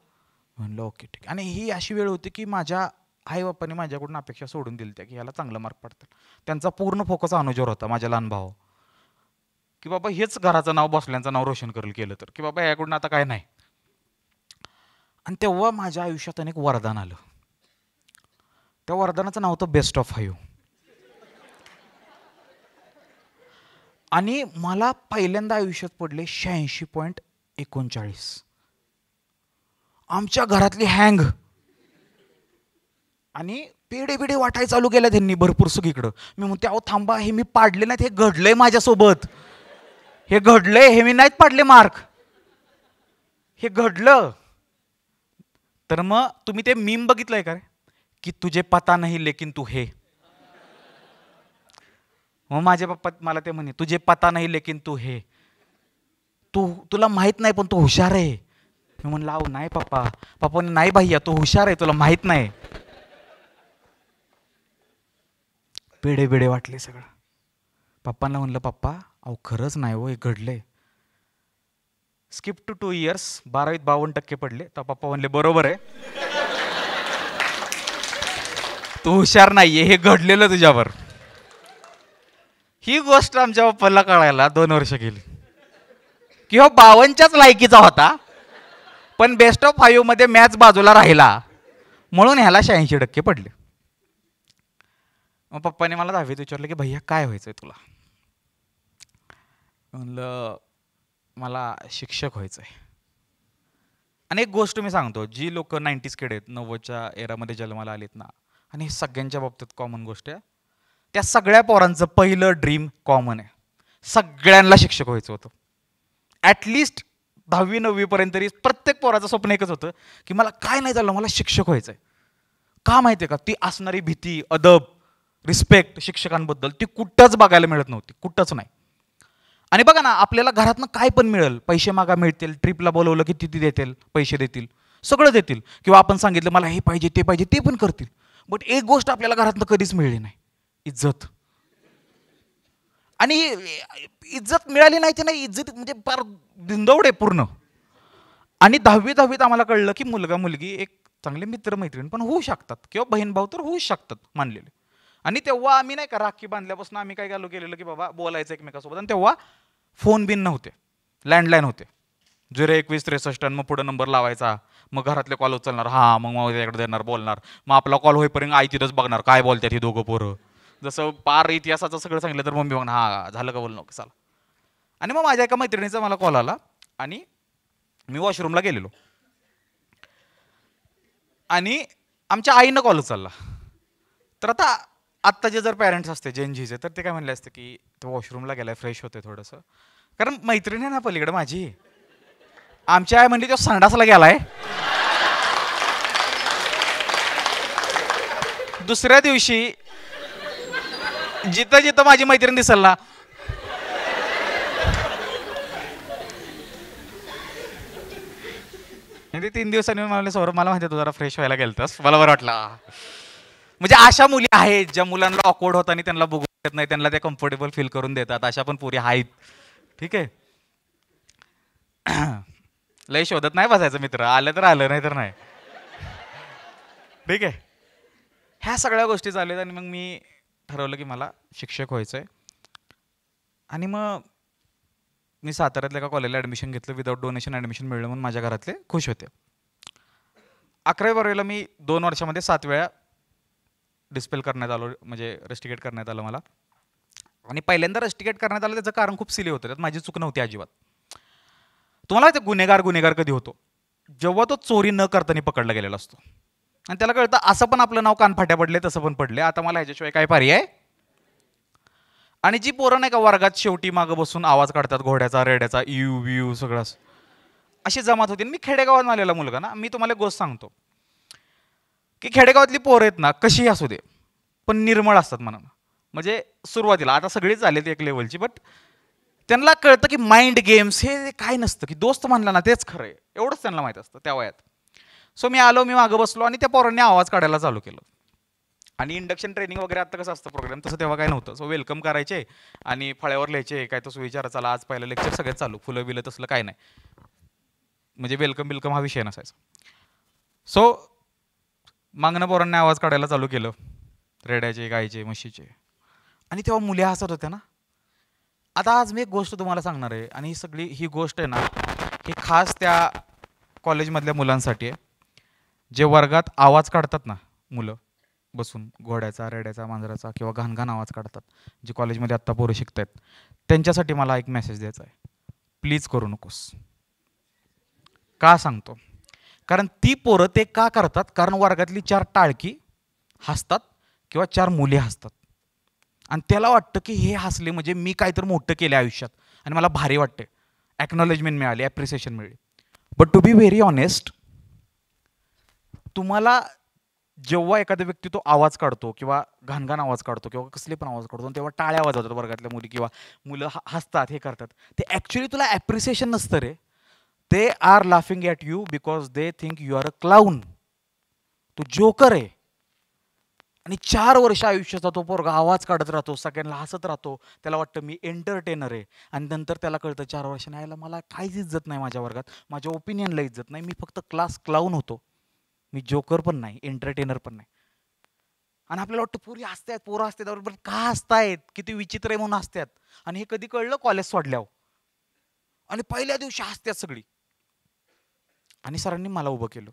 म्हणलं ओके ठीक आणि ही अशी वेळ होती की माझ्या आई बाप्पाने माझ्याकडून अपेक्षा सोडून दिली त्या की ह्याला चांगलं मार्क पडतात त्यांचा पूर्ण फोकस अनुजवर होता माझ्या लहान भाऊ की बाबा हेच घराचं नाव बसल्यांचं नाव रोशन करेल केलं तर. की बाबा याकडून आता काय नाही. आणि तेव्हा माझ्या आयुष्यात अनेक वरदान आलं. त्या वरदानाचं नाव होतं बेस्ट ऑफ फाईव्ह आणि मला पहिल्यांदा आयुष्यात पडले शहाऐंशी पॉईंट एकोणचाळीस. आमच्या घरातली हँग आणि पेढे बिडे वाटाय चालू केलं त्यांनी भरपूर सगळीकडं. मी म्हणते अहो थांबा हे मी पाडले नाहीत हे घडलंय माझ्यासोबत. हे घडलंय हे मी नाहीत पाडले मार्क. हे घडलं. तर मग तुम्ही ते मीम बघितलंय का रे? की तुझे पता नाही लेकिन तू हे. मग माझे पप्पा मला ते म्हणे तुझे पता नाही लेकिन तू हे. तू तुला माहीत नाही पण तू हुशार आहे. मी म्हणलं अहो नाही पप्पा. पप्पा नाही भैया तू हुशार आहे तुला माहीत नाही. पेढे बेडे वाटले सगळं. पप्पांना म्हणलं पप्पा अहो खरंच नाही हो हे घडलंय. स्किप टू टू इयर्स बारावीत बावन्न टक्के पडले. तर पप्पा म्हणले बरोबर आहे. तू हुशार नाहीये हे घडलेलं तुझ्यावर. ही गोष्ट आमच्या पप्पाला कळायला दोन वर्ष गेली. की हो बावनच्याच लायकीचा होता पण बेस्ट ऑफ फाईव्हमध्ये मॅच बाजूला राहिला. म्हणून ह्याला शहाऐंशी टक्के पडले. मग पप्पाने मला दहावीत विचारलं की भैया काय व्हायचंय तुला? म्हणलं मला शिक्षक व्हायचंय. आणि एक गोष्ट मी सांगतो जी लोक नाईन्टीज खेड आहेत नव्वदच्या एरामध्ये जन्माला आलेत ना आणि हे सगळ्यांच्या बाबतीत कॉमन गोष्ट आहे त्या सगळ्या पोरांचं पहिलं ड्रीम कॉमन आहे. सगळ्यांना शिक्षक व्हायचं होतं. ॲटलिस्ट दहावी नववीपर्यंत तरी प्रत्येक पोराचं स्वप्न एकच होतं की मला काय नाही झालं मला शिक्षक व्हायचं आहे का माहिती आहे का? ती असणारी भीती अदब रिस्पेक्ट शिक्षकांबद्दल ती कुठंच बघायला मिळत नव्हती कुठंच नाही. आणि बघा ना आपल्याला घरातनं काय पण मिळेल पैसे मागा मिळतील ट्रिपला बोलवलं की किती देतील पैसे देतील सगळं देतील. किंवा आपण सांगितलं मला हे पाहिजे ते पाहिजे ते पण करतील. बट एक गोष्ट आपल्याला घरातनं कधीच मिळली नाही इज्जत. आणि इज्जत मिळाली नाही ते नाही इज्जत म्हणजे फार दिंदवडे पूर्ण. आणि दहावी दहावीत आम्हाला कळलं की मुलगा मुलगी एक चांगले मित्र मैत्रीण पण होऊ शकतात किंवा बहीण भाऊ तर होऊ शकतात मानलेले. आणि तेव्हा आम्ही नाही का राखी बांधल्यापासून आम्ही काय घालू गेलेलो की बाबा बोलायचं एकमेकासोबत. आणि तेव्हा फोन बिन नव्हते. लँडलाईन होते. झिरो एकवीस त्रेसष्ट मग पुढे नंबर लावायचा. मग घरातले कॉल उचलणार हां मग मग त्याकडे देणार बोलणार. मग आपला कॉल होईपर्यंत आई तिथंच बघणार. काय बोलतात ही दोघं पोरं? जसं पार इतिहासाचं सगळं सांगितलं तर मम्मी बघणार हा झालं का बोलणं? चला. आणि मग माझ्या एका मैत्रिणीचा मला कॉल आला आणि मी वॉशरूमला गेलेलो. आणि आमच्या आईनं कॉल उचलला. तर आता आत्ताचे जर पॅरेंट्स असते जेनजीचे तर ते काय म्हणले असते की तो वॉशरूमला गेलाय फ्रेश होते थोडंसं. कारण मैत्रिणी आहे ना पलीकडं माझी. आमची आई म्हणली तो संडासला गेलाय. दुसऱ्या दिवशी जिथं जिथं माझी मैत्रीण दिसल ना म्हणजे तीन दिवसांनी मला सौरभ मला माहिती आहे, तू जरा फ्रेश व्हायला गेलतस. मला बरं वाटलं. म्हणजे अशा मुली आहेत ज्या मुलांना ऑकवर्ड होत आणि त्यांना बघू शकत नाही. त्यांना ते कम्फर्टेबल फील करून देतात. अशा पण पुरी आहेत. ठीक आहे? <clears throat> लय शोधत नाही बसायचं मित्र. आलं तर आलं नाही तर नाही. ठीक आहे? ह्या सगळ्या गोष्टी चालल्यात आणि मग मी ठरवलं की मला शिक्षक व्हायचं आहे आणि मग मी साताऱ्यातल्या एका कॉलेजला ॲडमिशन घेतलं. विदाऊट डोनेशन ॲडमिशन मिळलं म्हणून माझ्या घरातले खुश होते. अकरावी बारावीला मी दोन वर्षामध्ये सात वेळा डिस्पेल करण्यात आलो म्हणजे रेस्टिकेट करण्यात आलं मला. आणि पहिल्यांदा रेस्टिकेट करण्यात आलं त्याचं कारण खूप सिली होतं. त्यात माझी चूक नव्हती अजिबात. तुम्हाला ते गुन्हेगार गुन्हेगार कधी होतो? जेव्हा तो चोरी न करताना पकडला गेलेला असतो. आणि त्याला कळतं असं पण आपलं नाव कानफाट्या पडले तसं पण पडले. आता मला ह्याच्याशिवाय काय पर्याय आणि जी पोरं नाही का वर्गात शेवटी मागं बसून आवाज काढतात घोड्याचा रेड्याचा यू व्यू सगळं अशी जमात होती. आणि मी खेडेगावात आलेला मुलगा ना मी तुम्हाला गोष्ट सांगतो. की खेडेगावातली पोरं आहेत ना कशीही असू दे पण निर्मळ असतात म्हणा म्हणजे सुरुवातीला आता सगळीच आलेत एक लेवलची बट त्यांना कळतं की माइंड गेम्स हे काय नसतं की दोस्त म्हणला ना तेच खरं आहे एवढंच त्यांना माहीत असतं त्या वयात. सो मी आलो मी मागं बसलो आणि त्या पोरांनी आवाज काढायला चालू केलं. आणि इंडक्शन ट्रेनिंग वगैरे आता कसं असतं प्रोग्राम तसं तेव्हा काय नव्हतं. सो वेलकम करायचे आणि फळ्यावर लिहायचे काय तसं विचारा चला आज पहिलं लेक्चर सगळ्यात चालू फुलं बिलं तसलं काय नाही. म्हणजे वेलकम बिलकम हा विषय नसायचा. सो मागणं पोरांनी आवाज काढायला चालू केलं. रेड्याचे गायचे म्हशीचे. आणि तेव्हा मुली हसत होत्या ना. आता आज मी एक गोष्ट तुम्हाला सांगणार आहे. आणि ही सगळी ही गोष्ट आहे ना ही खास त्या कॉलेजमधल्या मुलांसाठी आहे. जे वर्गात आवाज काढतात ना मुलं बसून घोड्याचा रेड्याचा मांजराचा किंवा घाणघाण आवाज काढतात जे कॉलेजमध्ये आत्ता पोरं शिकत आहेत त्यांच्यासाठी मला एक मेसेज द्यायचा आहे. प्लीज करू नकोस. का सांगतो? कारण ती पोरं ते का करतात? कारण वर्गातली चार टाळकी हसतात किंवा चार मुली हसतात. आणि त्याला वाटतं की हे हसले म्हणजे मी काहीतरी मोठं केलं आयुष्यात आणि मला भारी वाटते ॲक्नॉलेजमेंट मिळाली ॲप्रिसिएशन मिळाली. But to be very honest तुम्हाला जेव्हा एखादा व्यक्ती तो आवाज काढतो किंवा घाणघाण आवाज काढतो किंवा कसले पण आवाज काढतो तेव्हा टाळ्या आवाज होतात वर्गातल्या मुली किंवा मुलं हसतात हे करतात. ते ॲक्च्युली तुला ॲप्रिसिएशन नसतं रे. They are laughing at you because they think you are a clown तो जोकर आहे. आणि चार वर्ष आयुष्याचा तो पोरगा आवाज काढत राहतो सगळ्यांना हसत राहतो. त्याला वाटतं मी एंटरटेनर आहे. आणि नंतर त्याला कळतं चार वर्षाने यायला मला काहीच इज्जत नाही माझ्या वर्गात. माझ्या ओपिनियनला इज्जत नाही. मी फक्त क्लास क्लाऊन होतो. मी जोकर पण नाही एंटरटेनर पण नाही. आणि आपल्याला वाटतं पुरी हसतायत पोरं असतात बरोबर का हसतायत? किती विचित्र आहे म्हणून हसतात आणि हे कधी कळलं? कॉलेज सोडल्यावर. आणि पहिल्या दिवशी हसतात सगळी. आणि सरांनी मला उभं केलं.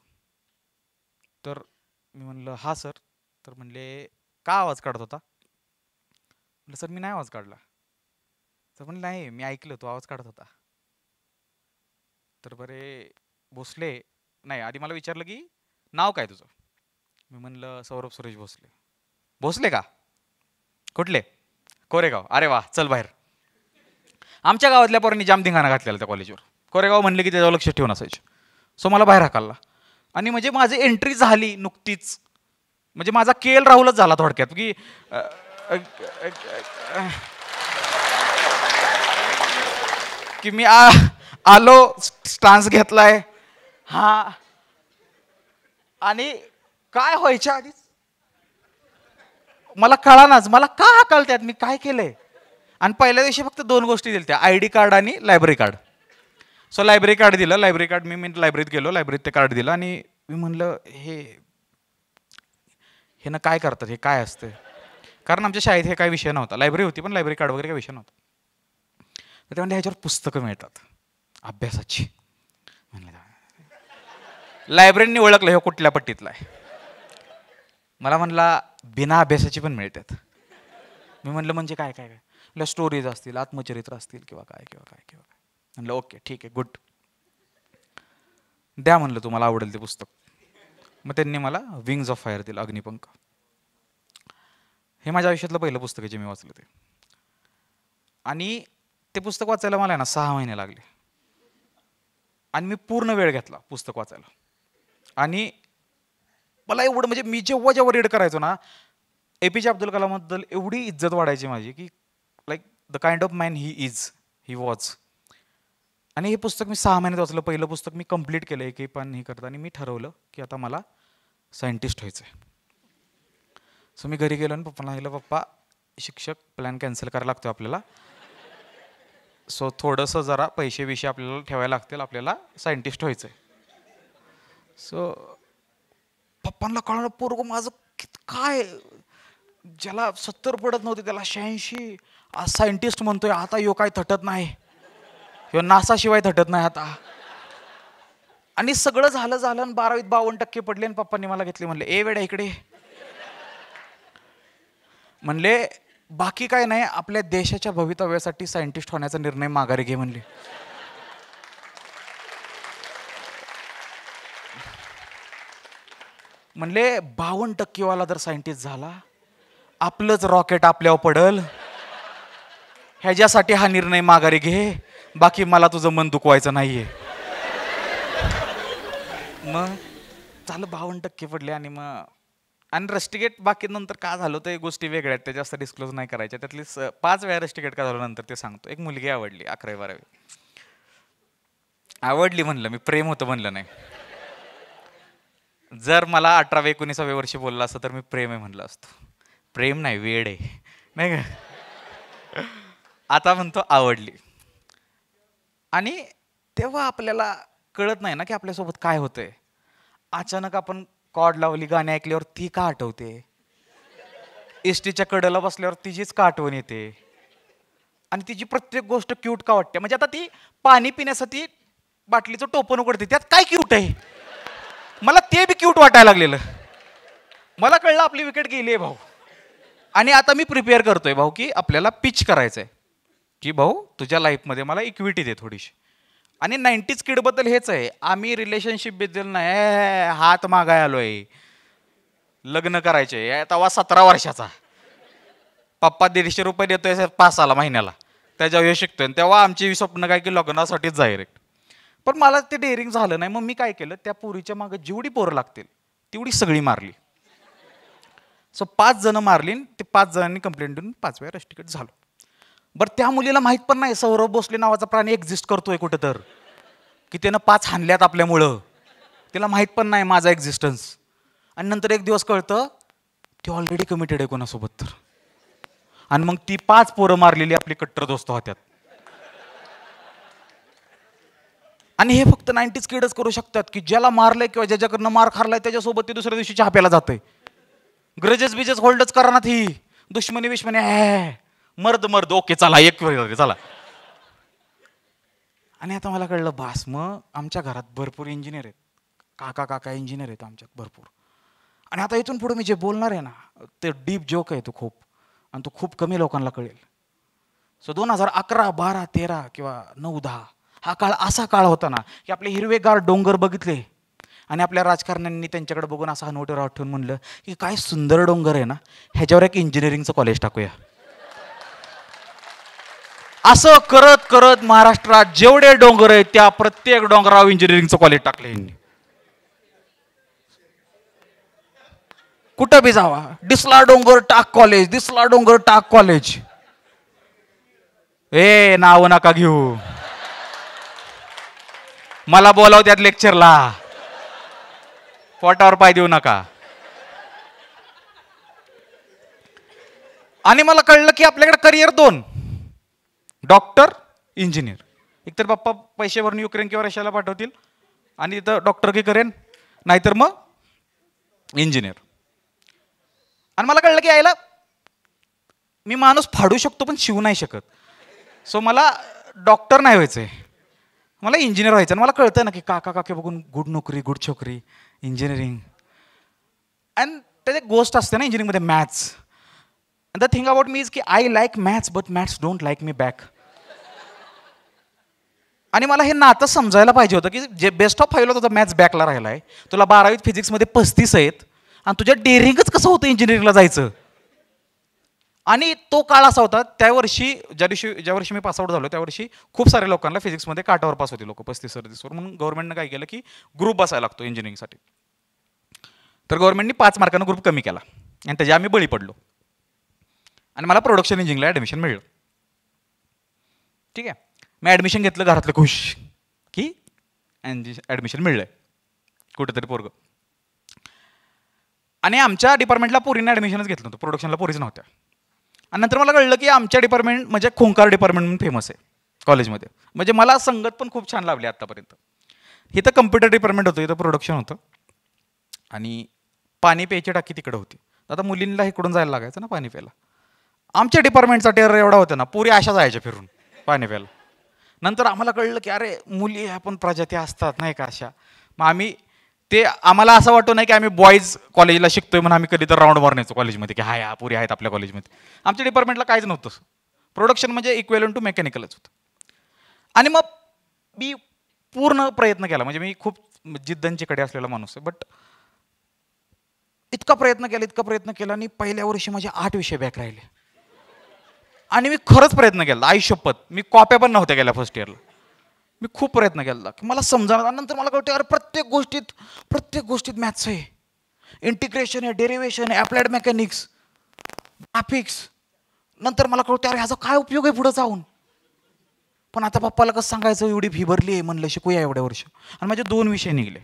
तर मी म्हणलं हा सर. तर म्हणले का आवाज काढत होता? म्हणलं सर मी नाही आवाज काढला. तर म्हणलं नाही मी ऐकलं तो आवाज काढत होता. तर बरे भोसले नाही आधी मला विचारलं की नाव काय तुझं? मी म्हणलं सौरभ सुरेश भोसले. भोसले का? कुठले? कोरेगाव. अरे वा चल बाहेर. आमच्या गावातल्या पोरांनी जाम धिंगाणा घातलेला त्या कॉलेजवर. कोरेगाव म्हणले की त्याच्यावर लक्ष ठेवून असायचं. सो मला बाहेर हाकलला. आणि म्हणजे माझी एंट्री झाली नुकतीच. म्हणजे माझा के एल राहुलच झाला थोडक्यात की की मी आ आलो स्टान्स घेतलाय. हा. आणि काय व्हायच्या आधीच? मला कळानाच मला का हाकलत्यात? मी काय केलंय? आणि पहिल्या दिवशी फक्त दोन गोष्टी दिल्या त्या आय डी कार्ड आणि library card so library card दिलं. लायब्ररी कार्ड मी मी लायब्ररीत गेलो. लायब्ररीत ते कार्ड दिलं आणि मी म्हणलं हे हे ना काय करतात? हे काय असतं कारण आमच्या शाळेत हे काय विषय नव्हता. लायब्ररी होती पण लायब्ररी कार्ड वगैरे काय विषय नव्हता. तर ते म्हणजे ह्याच्यावर पुस्तकं मिळतात. अभ्यासाची. म्हणलं लायब्ररीनी ओळखलं हे कुठल्या पट्टीतला आहे? मला म्हणला बिना अभ्यासाची पण मिळतात. मी म्हणलं म्हणजे काय काय काय? स्टोरीज असतील आत्मचरित्र असतील किंवा काय किंवा काय किंवा काय. म्हणलं ओके ठीक आहे गुड द्या म्हणलं तुम्हाला आवडेल ते पुस्तक. मग त्यांनी मला विंग्ज ऑफ फायर दिलं अग्निपंख. हे माझ्या आयुष्यातलं पहिलं पुस्तक आहे जे मी वाचलं ते. आणि ते पुस्तक वाचायला मला आहे ना सहा महिने लागले. आणि मी पूर्ण वेळ घेतला पुस्तक वाचायला. आणि मला एवढं म्हणजे मी जेव्हा जेव्हा रीड करायचो ना ए पी जे अब्दुल कलामबद्दल एवढी इज्जत वाढायची माझी की like the kind of man he is he was आणि हे पुस्तक मी सहा महिन्यात वाचलं. पहिलं पुस्तक मी कंप्लीट केलं एक पण हे करता. आणि मी ठरवलं की आता मला सायंटिस्ट व्हायचं आहे. सो मी घरी गेलो आणि पप्पाला सांगितलं पप्पा शिक्षक प्लॅन कॅन्सल करायला लागतो आपल्याला. सो थोडंसं जरा पैसे विषय आपल्याला ठेवायला लागतील. आपल्याला सायंटिस्ट व्हायचं आहे सो पप्पांना कळलं पोरग माझं कित काय? ज्याला सत्तर पडत नव्हते त्याला शहाऐंशी. आज सायंटिस्ट म्हणतोय आता यो काय थटत नाही. किंवा नासाशिवाय थटत नाही आता. आणि सगळं झालं झालं आणि बारावीत बावन्न टक्के पडले आणि पप्पांनी मला घेतले म्हणले ए वेड्या इकडे. म्हणले बाकी काय नाही आपल्या देशाच्या भवितव्यासाठी सायंटिस्ट होण्याचा निर्णय माघारी घे म्हणले. म्हणले बावन्न टक्केवाला जर सायंटिस्ट झाला आपलंच रॉकेट आपल्यावर पडल. ह्याच्यासाठी हा निर्णय माघारी घे. बाकी मला तुझं मन दुखवायचं नाहीये. मग झालं बावन्न टक्के पडले आणि मग आणि रस्टिकेट बाकी नंतर का झालं तर गोष्टी वेगळ्या आहेत त्या जास्त डिस्क्लोज नाही करायच्या. त्यातली स- पाच वेळा रस्टिकेट का झालं नंतर ते सांगतो. एक मुलगी आवडली अकरावी बारावी. आवडली म्हणलं मी प्रेम होतं म्हणलं नाही. जर मला अठरावे एकोणीसाव्या वर्षी बोलला असतं तर मी प्रेम आहे म्हणलं असतो. प्रेम नाही वेड आहे. नाही का? आता म्हणतो आवडली. आणि तेव्हा आपल्याला कळत नाही ना की आपल्यासोबत काय होतंय. अचानक आपण कॉड लावली गाणी ऐकल्यावर ती का आठवते? एसटीच्या कडेला बसल्यावर तिचीच का आठवण येते? आणि तिची प्रत्येक गोष्ट क्यूट का वाटते? म्हणजे आता ती पाणी पिण्यासाठी बाटलीचं टोपण उघडते त्यात काय क्यूट आहे? मला ते बी क्यूट वाटायला लागलेलं. मला कळलं आपली विकेट गेली आहे भाऊ. आणि आता मी प्रिपेअर करतोय भाऊ की आपल्याला पिच करायचं आहे की भाऊ तुझ्या लाईफमध्ये मला इक्विटी दे थोडीशी. आणि नाईन्टीज किडबद्दल हेच आहे आम्ही रिलेशनशिपबद्दल नाही हात मागाय आलोय. लग्न करायचे तेव्हा सतरा वर्षाचा. पप्पा दीडशे रुपये देतोय पासाला महिन्याला. त्याच्यावर हे शिकतोय आणि तेव्हा आमची स्वप्न काय की लग्नासाठीच डायरेक्ट पण मला ते डेअरिंग झालं नाही मग मी काय केलं त्या पोरीच्या मागे जेवढी पोरं लागतील तेवढी सगळी मारली. सो पाच जण मारली आणि ते पाच जणांनी कंप्लेंट देऊन पाच वेळा रस्टिकेट झालो. बरं त्या मुलीला माहीत पण नाही सौरभ भोसले नावाचा प्राणी एक्झिस्ट करतोय कुठं तर की त्यानं पाच हाणल्यात आपल्यामुळं. तिला माहीत पण नाही माझा एक्झिस्टन्स आणि नंतर एक दिवस कळतं ती ऑलरेडी कमिटेड आहे कोणासोबत तर. आणि मग ती पाच पोरं मारलेली आपली कट्टर दोस्त होत्यात. आणि हे फक्त नाईन्टीज किडच करू शकतात की ज्याला मारलंय किंवा ज्याच्याकडनं मार खारलाय त्याच्यासोबत ती दुसऱ्या दिवशी चहा प्यायला जाते ग्रजेस बिजेस होल्डच करा ना ती दुश्मनी विश्मनी आहे मर्द मर्द ओके चला एक वेळ चला. आणि आता मला कळलं बास मग आमच्या घरात भरपूर इंजिनियर आहेत. काका काका इंजिनियर आहेत आमच्यात भरपूर. आणि आता इथून पुढे मी जे बोलणार आहे ना ते डीप जोक आहे तो खूप. आणि तो खूप कमी लोकांना कळेल. सो दोन हजार अकरा बारा तेरा किंवा नऊ दहा हा काळ असा काळ होता ना की आपले हिरवेगार डोंगर बघितले. आणि आपल्या राजकारण्यांनी त्यांच्याकडे बघून असा नोटेवर आठवून म्हणलं की काय सुंदर डोंगर आहे ना ह्याच्यावर एक इंजिनिअरिंगचं कॉलेज टाकूया. असं करत करत महाराष्ट्रात जेवढे डोंगर आहेत त्या प्रत्येक डोंगरावर इंजिनिअरिंगचं कॉलेज टाकलं यांनी. कुठं बी जावा. दिसला डोंगर टाक कॉलेज दिसला डोंगर टाक कॉलेज ए नाव नका घेऊ. मला बोलाव त्यात लेक्चरला पोटावर पाय देऊ नका. आणि मला कळलं की आपल्याकडे करिअर दोन. Doctor engineer. एकतर पप्पा पैसे भरून युक्रेन किंवा रशियाला पाठवतील आणि तिथं डॉक्टर की करेन नाहीतर मग इंजिनियर. आणि मला कळलं की यायला मी माणूस फाडू शकतो पण शिवू नाही शकत. सो मला डॉक्टर नाही व्हायचं आहे मला इंजिनियर व्हायचं आणि मला कळतं ना की काका काके बघून गुड नोकरी गुड छोकरी इंजिनिअरिंग. अँड त्याची एक गोष्ट असते ना इंजिनिअरिंगमध्ये maths the thing about me is की I like maths but maths don't like me back आणि मला हे नातं समजायला पाहिजे होतं की जे बेस्ट ऑफ फाईव्हला तुझा मॅथ्स बॅकला राहिला आहे तुला बारावीत फिजिक्समध्ये पस्तीस आहेत आणि तुझ्या डेअरिंगच कसं होतं इंजिनिअरिंगला जायचं? आणि तो काळ असा होता त्या वर्षी ज्या दिवशी ज्या वर्षी मी पासआउट झालो त्या वर्षी खूप साऱ्या लोकांना फिजिक्समध्ये काटावर पास होते लोक पस्तीस सदतीसवर म्हणून गव्हर्नमेंटनं काय केलं की ग्रुप बसायला लागतो इंजिनिअरिंगसाठी तर गव्हर्नमेंटनी पाच मार्कानं ग्रुप कमी केला आणि त्याच्या आम्ही बळी पडलो. आणि मला प्रोडक्शन इंजिनिअरिंगला ॲडमिशन मिळलं. ठीक आहे? मी ॲडमिशन घेतलं घरातलं खुश. की? ॲडमिशन मिळलं आहे कुठेतरी पोरग. आणि आमच्या डिपार्टमेंटला पोरीने ॲडमिशनच घेतलं होतं प्रोडक्शनला पोरीच नव्हत्या. आणि नंतर मला कळलं की आमच्या डिपार्टमेंट म्हणजे खोंकार डिपार्टमेंट म्हणून फेमस आहे. कॉलेजमध्ये म्हणजे मला संगत पण खूप छान लावली आत्तापर्यंत इथं कम्प्युटर डिपार्टमेंट होतं इथं प्रोडक्शन होतं. आणि पाणी प्यायची टाकी तिकडं होती. आता मुलींना इकडून जायला लागायचं ना पाणी प्यायला. आमच्या डिपार्टमेंटचा टेर एवढा होता ना पुरी अशा जायच्या फिरून पाणी प्यायला. नंतर आम्हाला कळलं की अरे मुली ह्या पण प्रजाती असतात नाही का अशा. मग आम्ही ते आम्हाला असं वाटतं नाही की आम्ही बॉईज कॉलेजला शिकतोय म्हणून आम्ही कधी तर राऊंड मारण्याचो कॉलेजमध्ये की हाय हा पुरी आहेत आपल्या कॉलेजमध्ये आमच्या डिपार्टमेंटला काहीच नव्हतं. प्रोडक्शन म्हणजे इक्वेलन टू मेकॅनिकलच होतं. आणि मग मी पूर्ण प्रयत्न केला. म्हणजे मी खूप जिद्दंचीकडे असलेला माणूस आहे. बट इतका प्रयत्न केला इतका प्रयत्न केला आणि पहिल्या वर्षी माझे आठ विषय बॅक राहिले. आणि मी खरंच प्रयत्न केला. आयुष्यपत. मी कॉप्या पण नव्हत्या गेल्या फर्स्ट इयरला मी खूप प्रयत्न केला. की मला समजा नंतर मला कळतं अरे प्रत्येक गोष्टीत प्रत्येक गोष्टीत मॅथ्स आहे. इंटिग्रेशन आहे डेरिवेशन आहे अप्लाइड मेकॅनिक्स ग्राफिक्स नंतर मला कळतं अरे ह्याचा काय उपयोग आहे पुढं जाऊन? पण आता पप्पाला कसं सांगायचं एवढी फी भरली आहे म्हणलं शिकूया एवढ्या वर्ष. आणि माझे दोन विषय निघले.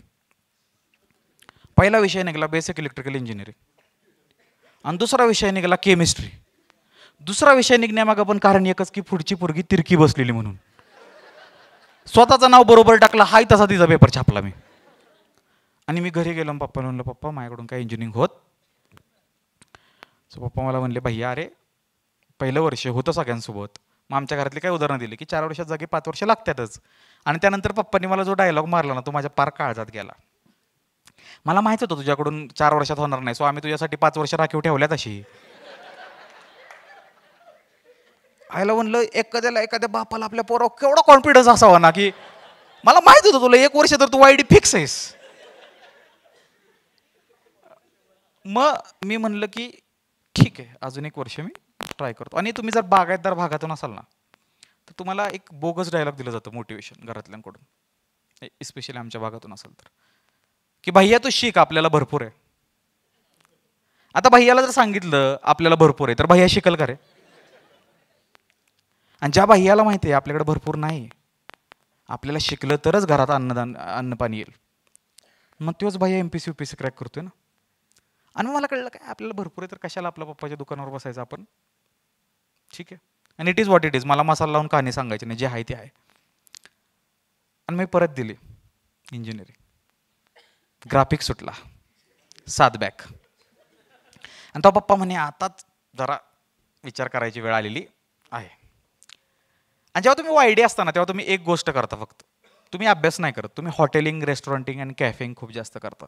पहिला विषय निघाला बेसिक इलेक्ट्रिकल इंजिनिअरिंग आणि दुसरा विषय निघाला केमिस्ट्री दुसरा विषय निघण्यामागं पण कारण एकच की पुढची पोरगी तिरकी बसलेली म्हणून. स्वतःचं नाव बरोबर टाकलं हाय तसा तिचा पेपर छापला मी. आणि मी घरी गेलो पप्पा म्हणलं पप्पा माझ्याकडून काय इंजिनिअरिंग होत? सो पप्पा मला म्हणले भैया अरे पहिलं वर्ष होतं सगळ्यांसोबत. मग आमच्या घरातली काय उदाहरणं दिली की चार वर्षात जागी पाच वर्ष लागतातच. आणि त्यानंतर पप्पांनी मला जो डायलॉग मारला ना तो माझ्या पार काळजात गेला. मला माहीत होतं तुझ्याकडून चार वर्षात होणार नाही. सो आम्ही तुझ्यासाठी पाच वर्ष राखीव ठेवल्यात अशी. आयला म्हणलं एखाद्याला एखाद्या बापाला आपल्या पोरावर केवढा कॉन्फिडन्स असावा ना की मला माहीत होतं तुला एक वर्ष तर तू वाईडी फिक्स आहेस. मग मी म्हणलं की ठीक आहे अजून एक वर्ष मी ट्राय करतो. आणि तुम्ही जर बागायतदार भागातून असाल ना तर तुम्हाला एक बोगस डायलॉग दिलं जातं मोटिवेशन घरातल्यांकडून. स्पेशली आमच्या भागातून असाल तर. की भैया तू शिक आपल्याला भरपूर आहे. आता भैयाला जर सांगितलं आपल्याला भरपूर आहे तर भैया शिकल का रे? आणि ज्या भैयाला माहिती आहे आपल्याकडे भरपूर नाही. आपल्याला शिकलं तरच घरात अन्नदान अन्नपाणी येईल. मग तोच भैया M P C U P C crack करतोय ना. आणि मला कळलं काय आपल्याला भरपूर आहे तर कशाला आपल्या पप्पाच्या दुकानावर बसायचं आपण? ठीक आहे. आणि it is what it is मला मसाला लावून कहाणी सांगायची नाही जे आहे ते आहे. आणि मी परत दिली. इंजिनिअरिंग ग्राफिक सुटला. सात बॅक आणि तो पप्पा म्हणे आताच जरा विचार करायची वेळ आलेली आहे. आणि जेव्हा तुम्ही वायडी असताना तेव्हा तुम्ही एक गोष्ट करता फक्त. तुम्ही अभ्यास नाही करत. तुम्ही हॉटेलिंग रेस्टॉरंटिंग आणि कॅफेंग खूप जास्त करता.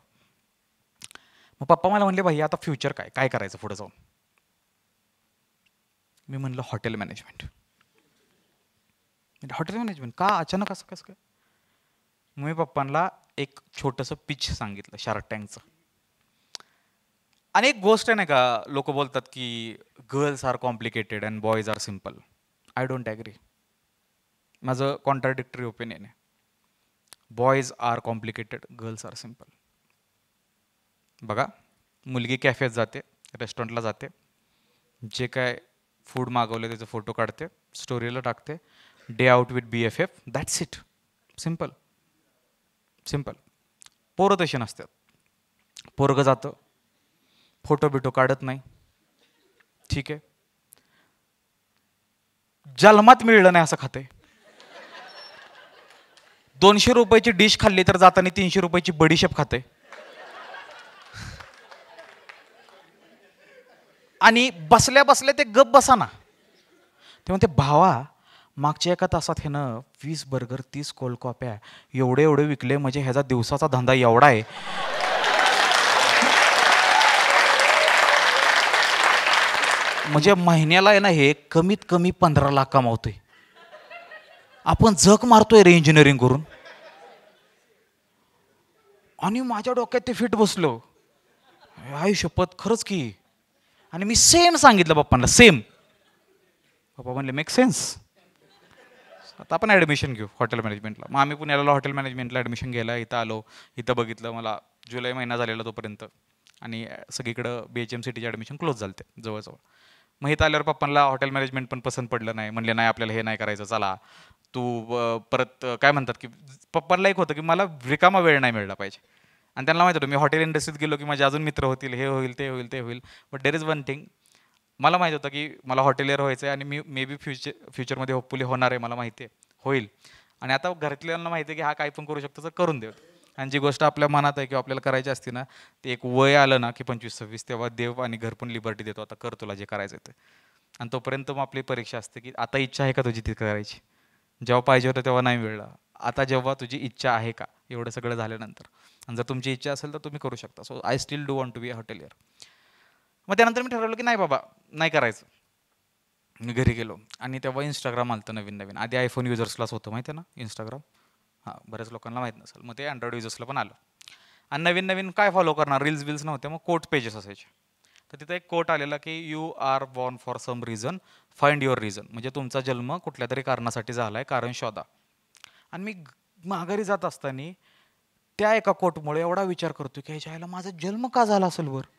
मग पप्पा मला म्हणले भाई आता फ्युचर काय? काय करायचं पुढे जाऊन? मी म्हणलं हॉटेल मॅनेजमेंट. म्हणजे हॉटेल मॅनेजमेंट? का? अचानक असं कसं काय? मी पप्पांना एक छोटंसं पिच सांगितलं शार्क टँकचं आणि एक गोष्ट आहे नाही का लोक बोलतात की girls are complicated and boys are simple I don't agree माझं कॉन्ट्राडिक्टरी ओपिनियन आहे. Boys are complicated girls are simple बघा मुलगी कॅफेत जाते रेस्टॉरंटला जाते जे काय फूड मागवले त्याचे फोटो काढते स्टोरीला टाकते day out with B F F that's it simple simple पोरं तशी नसतात. पोरगं जातं फोटो बिटो काढत नाही. ठीक आहे? जन्मात मिळलं नाही असं खाते दोनशे रुपयाची डिश खाल्ली तर जाताना तीनशे रुपयाची बडीशेप खाते आणि बसल्या बसल्या ते गप बसा ना ते म्हणते भावा मागच्या एका तासात हे ना वीस बर्गर तीस कोल्ड कॉप्या एवढे एवढे विकले म्हणजे ह्याचा दिवसाचा धंदा एवढा आहे. म्हणजे महिन्याला आहे ना हे कमीत कमी पंधरा लाख कमावतोय. आपण जग मारतोय रे इंजिनिअरिंग करून. आणि माझ्या डोक्यात ते फिट बसलो. आई शपथ खरंच की. आणि मी सेम सांगितलं पप्पांना सेम पप्पा म्हणले मेक सेन्स आता आपण ॲडमिशन घेऊ हॉटेल मॅनेजमेंटला मग आम्ही पुण्याला हॉटेल मॅनेजमेंटला ॲडमिशन घ्यायला इथं आलो. इथं बघितलं मला जुलै महिना झालेला तोपर्यंत. आणि सगळीकडं बी एच एम सिटीचे ॲडमिशन क्लोज झालं ते जवळजवळ. मग इथं आल्यावर पप्पांना हॉटेल मॅनेजमेंट पण पसंत पडलं नाही. म्हणले नाही आपल्याला हे नाही करायचं चला. तू परत काय म्हणतात की पप्पांना एक होतं की मला रिकामा वेळ नाही मिळला पाहिजे. आणि त्यांना माहिती होतं मी हॉटेल इंडस्ट्रीत गेलो की माझे अजून मित्र होतील हे होईल ते होईल ते होईल. But there is one thing मला माहीत होतं की मला हॉटेलियर व्हायचं आहे आणि मी मे बी फ्युचर फ्युचरमध्ये होपफुली होणार आहे मला माहिती आहे. होईल. आणि आता घरातल्यांना माहिती आहे की हा काय पण करू शकतो तर करून देऊ. आणि जी गोष्ट आपल्या मनात आहे किंवा आपल्याला करायची असते ना ते एक वय आलं ना की पंचवीस सव्वीस तेव्हा देव आणि घर पण लिबर्टी देतो. आता कर तुला जे करायचं आहे ते. आणि तोपर्यंत मग आपली परीक्षा असते की आता इच्छा आहे का तुझी ती करायची? जेव्हा पाहिजे होतं तेव्हा नाही मिळलं. आता जेव्हा तुझी इच्छा आहे का? एवढं सगळं झाल्यानंतर. आणि जर तुमची इच्छा असेल तर तुम्ही करू शकता. So I still do want to be a hotelier मग त्यानंतर मी ठरवलं की नाही बाबा नाही करायचं. मी घरी गेलो. आणि तेव्हा इंस्टाग्राम आलं नवीन नवीन आधी आयफोन युजर्सलाच होतं माहिती आहे ना इंस्टाग्राम हां बऱ्याच लोकांना माहीत नसेल. मग ते अँड्रॉइड युजर्सला पण आलं. आणि नवीन नवीन काय फॉलो करणार? रील्स बिल्स नव्हते मग कोट पेजेस असायचे. तर तिथं एक कोट आलेला की you are born for some reason find your reason म्हणजे तुमचा जन्म कुठल्या तरी कारणासाठी झाला आहे कारण शोधा. आणि मी माघारी जात असताना त्या एका कोटमुळे एवढा विचार करतो की ह्याच्या आईला माझा जन्म का झाला असेल बरं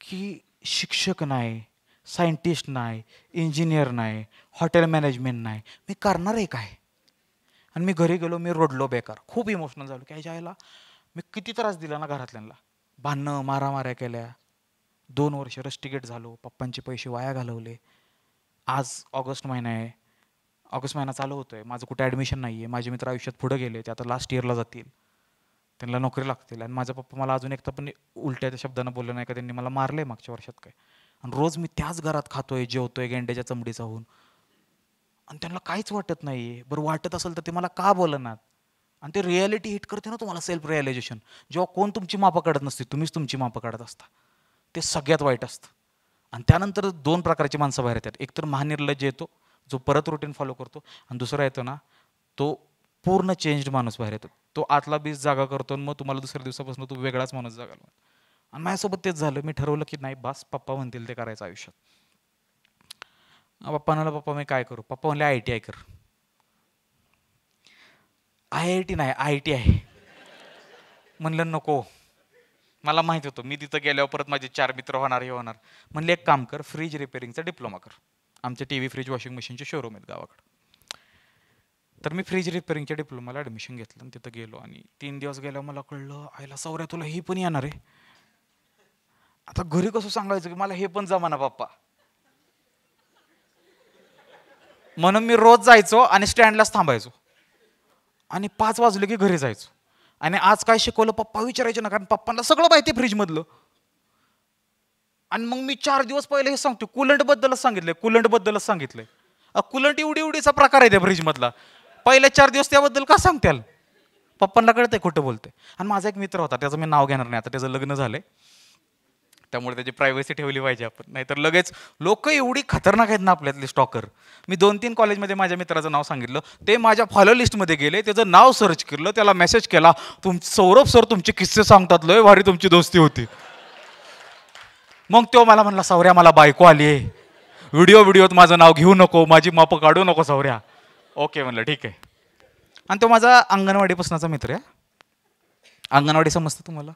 की शिक्षक नाही सायंटिस्ट नाही इंजिनियर नाही हॉटेल मॅनेजमेंट नाही. मी करणार आहे. काय आणि मी घरी गेलो मी रडलो बेकार. खूप इमोशनल झालो की ह्याच्या आईला मी किती त्रास दिला ना घरातल्यांना. भांडणं मारामाऱ्या केल्या. दोन वर्ष रस्टिकेट झालो पप्पांचे पैसे वाया घालवले. आज ऑगस्ट महिना आहे. ऑगस्ट महिना चालू होतोय. माझं कुठे ॲडमिशन नाही आहे माझे मित्र आयुष्यात पुढे गेले ते आता लास्ट इयरला जातील. त्यांना नोकरी लागतील. आणि माझा पप्पा मला अजून एकदा पण उलट्या त्या शब्दानं बोललं नाही का त्यांनी मला मारले मागच्या वर्षात काय? आणि रोज मी त्याच घरात खातोय जेवतोय गेंड्याच्या चमडीचा होऊन. आणि त्यांना काहीच वाटत नाही बरं वाटत असेल तर ते मला का बोलणार? आणि ते रिॲलिटी हिट करते ना तुम्हाला सेल्फ रिअलायझेशन जेव्हा कोण तुमची मापं काढत नसते तुम्हीच तुमची मापं काढत असता. ते सगळ्यात वाईट असतं. आणि त्यानंतर दोन प्रकारची माणसं बाहेर येतात. एक तर महानिर्लज येतो जो परत रुटीन फॉलो करतो. आणि दुसरा येतो ना तो पूर्ण चेंज्ड माणूस बाहेर येतो. तो आतला बीज जागा करतो आणि मग तुम्हाला दुसऱ्या दिवसापासून तो वेगळाच माणूस जागा आणि माझ्यासोबत तेच झालं. मी ठरवलं की नाही बास पप्पा म्हणतील ते करायचं आयुष्यात. पप्पा म्हणाला पप्पा मी काय करू? पप्पा म्हणले आय टी आय कर. आय आय टी नाही आय टी आहे. म्हणलं नको. मला माहीत होतं मी तिथं गेल्यावर परत माझे चार मित्र होणार हे होणार. म्हणले एक काम कर फ्रीज रिपेअरिंगचा डिप्लोमा कर. आमच्या टी व्ही फ्रीज वॉशिंग मशीनचे शोरूम आहेत गावाकडं. तर मी फ्रीज रिपेअरिंगच्या डिप्लोमाला ॲडमिशन घेतलं आणि तिथं गेलो आणि तीन दिवस गेल्यावर मला कळलं आईला सौऱ्या तुला ही पण येणार आहे. आता घरी कसं सांगायचं की मला हे पण जमा ना पप्पा. म्हणून मी रोज जायचो आणि स्टँडलाच थांबायचो. आणि पाच वाजले की घरी जायचो. आणि आज काय शिकवलं? पप्पा विचारायचे ना कारण पप्पांना सगळं माहिती आहे फ्रीजमधलं आणि मग मी चार दिवस पहिले हे सांगतो कुलंटबद्दलच सांगितलं सांगितलंय कुलंट सांगितलंय. अ, कुलंट एवढी एवढीचा प्रकार आहे त्या फ्रीजमधला पहिले चार दिवस त्याबद्दल का सांगत्याल? पप्पांना कळतंय खोटं बोलते आणि माझा एक मित्र होता त्याचं मी नाव घेणार नाही आता त्याचं लग्न झालंय. त्यामुळे त्याची प्रायव्हसी ठेवली पाहिजे आपण. नाहीतर लगेच लोक एवढी खतरनाक आहेत ना आपल्यातले स्टॉकर मी दोन तीन कॉलेजमध्ये माझ्या मित्राचं नाव सांगितलं. ते माझ्या फॉलो लिस्टमध्ये गेले. त्याचं नाव सर्च केलं. त्याला मेसेज केला तुम सौरभ सर तुमचे किस्से सांगतात. लय भारी तुमची दोस्ती होती. मग तो मला म्हणला सौऱ्या मला बायको आली आहे व्हिडिओ व्हिडिओत माझं नाव घेऊ नको. माझी मापं काढू नको सौऱ्या ओके म्हणलं ठीक आहे. आणि तो माझा अंगणवाडीपासूनचा मित्र आहे. अंगणवाडी समजतं तुम्हाला?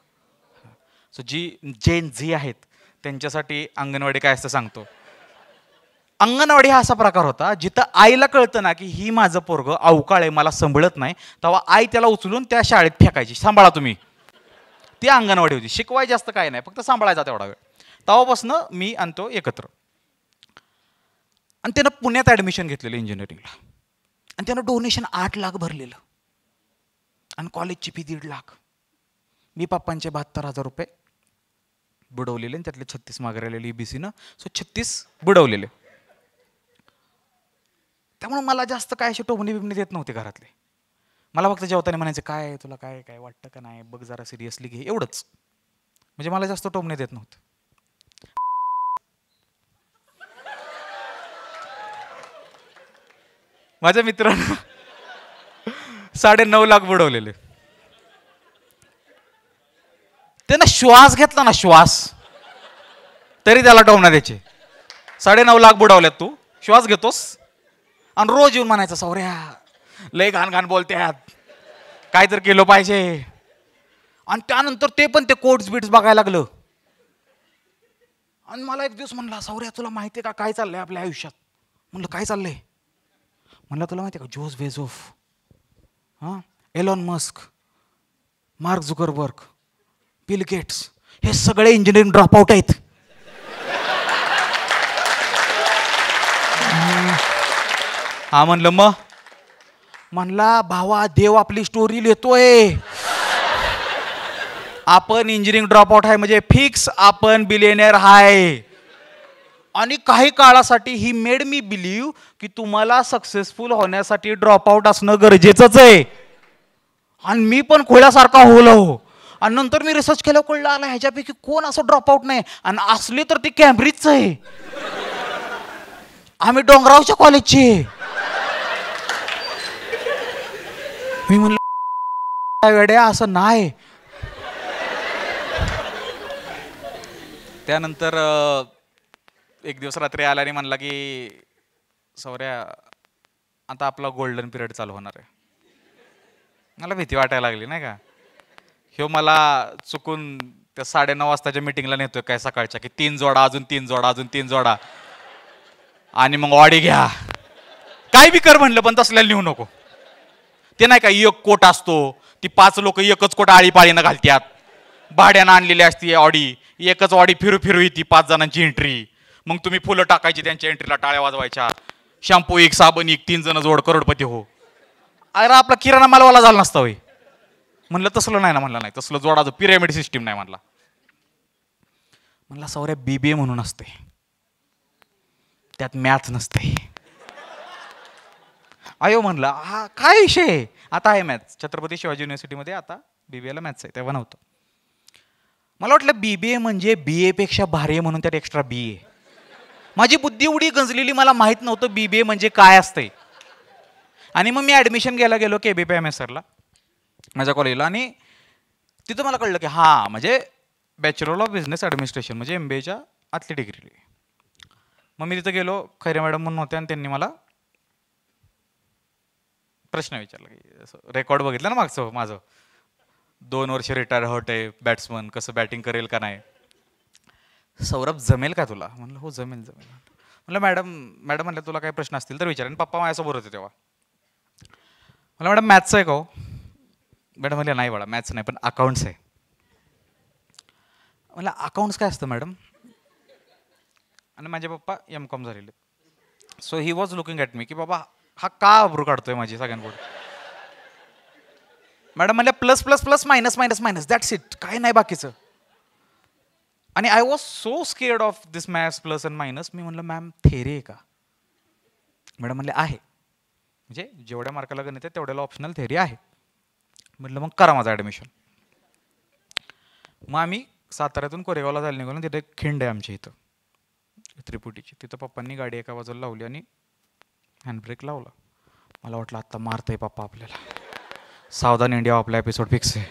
सो जी जेन जी आहेत त्यांच्यासाठी अंगणवाडी काय असतं सांगतो. अंगणवाडी हा असा प्रकार होता जिथं आईला कळतं ना की ही माझं पोरग अवकाळ आहे मला संभळत नाही तेव्हा आई त्याला उचलून त्या शाळेत फेकायची. सांभाळा तुम्ही. ती अंगणवाडी होती. शिकवाय जास्त काय नाही फक्त सांभाळायचा तेवढा वेळ. तेव्हापासनं मी आणतो एकत्र. आणि त्यानं पुण्यात ॲडमिशन घेतलेलं इंजिनिअरिंगला आणि त्यानं डोनेशन आठ लाख भरलेलं. आणि कॉलेजची फी दीड लाख. मी पप्पांचे बहात्तर हजार रुपये बुडवलेले आणि त्यातले छत्तीस मागवलेले ई बी सीनं सो छत्तीस बुडवलेले. त्यामुळे मला जास्त काय अशी टोमणी बिबणे देत नव्हते घरातले. मला फक्त जेवताना म्हणायचं काय आहे, तुला? काय काय वाटतं का नाही? बघ जरा सिरियसली घे. एवढंच. म्हणजे मला जास्त टोमणे देत नव्हते. माझ्या मित्रांना साडे नऊ लाख बुडवलेले. त्यानं श्वास घेतला ना श्वास. तरी त्याला टोमणा द्यायचे. साडे नऊ लाख बुडावल्यात तू. श्वास घेतोस? आणि रोज येऊन म्हणायचं सौऱ्या लय घाण घाण बोलत्यात. काय तर केलं पाहिजे. आणि त्यानंतर ते पण ते कोट्स बिट्स बघायला लागलं. आणि मला एक दिवस म्हणला सौर्या तुला माहिती आहे का काय चाललंय आपल्या आयुष्यात? म्हणलं काय चाललंय? म्हणलं तुला माहिती आहे का जोस वेझोफ हां Elon Musk Mark Zuckerberg Bill Gates. हे सगळे इंजिनिअरिंग ड्रॉप आउट आहेत. हा म्हणलं मग? म्हणला भावा देव आपली स्टोरी लिहितोय. आपण इंजिनिअरिंग ड्रॉप आउट आहे म्हणजे फिक्स आपण बिलियनर आहे. आणि काही काळासाठी ही मेड मी बिलीव्ह की तुम्हाला सक्सेसफुल होण्यासाठी ड्रॉप आउट असणं गरजेचंच आहे. आणि मी पण खोळ्यासारखा होलो आणि नंतर मी रिसर्च केलं कळलं आला ह्याच्यापैकी कोण असं ड्रॉपआउट नाही? आणि असली तर ती कॅम्ब्रिजचं आहे. आम्ही डोंगरावच्या कॉलेजची मी म्हणलं वेड्या असं नाही. त्यानंतर एक दिवस रात्री आला आणि म्हणला की सवऱ्या आता आपला गोल्डन पिरियड चालू होणार आहे. मला भीती वाटायला लागली नाही का? ह्यो मला चुकून त्या साडेनऊ वाजताच्या मिटिंगला नेतोय काय सकाळच्या की तीन जोडा अजून तीन जोडा अजून तीन जोडा. आणि मग ऑडी घ्या. काय बी कर म्हणलं पण तसल्याला लिहू नको. ते नाही का एक कोट असतो ती पाच लोक एकच कोट आळीपाळीनं घालत्यात. भाड्यानं आणलेली असती ऑडी एकच ऑडी फिरू फिरू येते पाच जणांची एंट्री मग तुम्ही फुलं टाकायची त्यांच्या एंट्रीला टाळ्या वाजवायच्या. शॅम्पू एक साबण एक तीन जण जोड करोडपती हो. अरे आपला किराणा मालवाला झाला नसता होई म्हणलं तसलं नाही ना म्हणलं नाही. तसलं जोडाचं पिरॅमिड सिस्टीम नाही म्हणला. म्हणला बी ए म्हणून असते त्यात मॅथ नसते अयो म्हणलं हा काय विषय? आहे? आता आहे मॅथ्स छत्रपती शिवाजी युनिव्हर्सिटीमध्ये आता बी बी एला मॅथ्स आहे. तेव्हा नव्हतं. मला वाटलं बी बी ए म्हणजे बी ए पेक्षा भारी आहे म्हणून त्यात एक्स्ट्रा बी ए माझी बुद्धी उडी गंजलेली मला माहीत नव्हतं बी बी ए म्हणजे काय असतंय. आणि मग मी ॲडमिशन घ्यायला गेलो K B P M S सरला माझ्या कॉलेजला आणि तिथं मला कळलं की हां म्हणजे बॅचलर ऑफ बिझनेस ॲडमिनिस्ट्रेशन म्हणजे एम बी एच्या आतली डिग्री मग मी तिथं गेलो खैरे मॅडम म्हणून होते आणि त्यांनी मला प्रश्न विचारला की असं रेकॉर्ड बघितलं ना मागचं माझं? दोन वर्ष रिटायर होत आहे बॅट्समन कसं बॅटिंग करेल का नाही? सौरभ जमेल का तुला? म्हणलं हो जमेल जमेल. म्हणलं मॅडम मॅडम म्हणलं तुला काही प्रश्न असतील तर विचार. आणि पप्पा माझ्यासोबत होते तेव्हा. मला मॅडम मॅथ्स आहे का हो? मॅडम म्हणलं नाही बाळा मॅथ्स नाही पण अकाउंट्स आहे. मला अकाउंट्स काय असतं मॅडम? आणि माझे पप्पा एम कॉम झालेले. So he was looking at me की बाबा हा का अब्रू काढतोय माझी सगळ्यांकडून मॅडम म्हणल्या plus plus plus minus minus minus that's it काय नाही बाकीचं. आणि I was so scared of this maths plus and minus मी म्हणलं मॅम थेरी आहे का? मॅडम म्हणले आहे. म्हणजे जेवढ्या मार्काला गणित आहे तेवढ्याला ऑप्शनल थेरी आहे. म्हटलं मग करा माझं ॲडमिशन मग आम्ही साताऱ्यातून कोरेगावला जायला निघालो तिथे एक खिंड आहे आमच्या इथं त्रिपुटीची. तिथं पप्पांनी गाडी एका बाजूला लावली आणि हँडब्रेक लावला. मला वाटलं आत्ता मारतंय पप्पा आपल्याला. सावधान इंडिया आपला एपिसोड फिक्स आहे.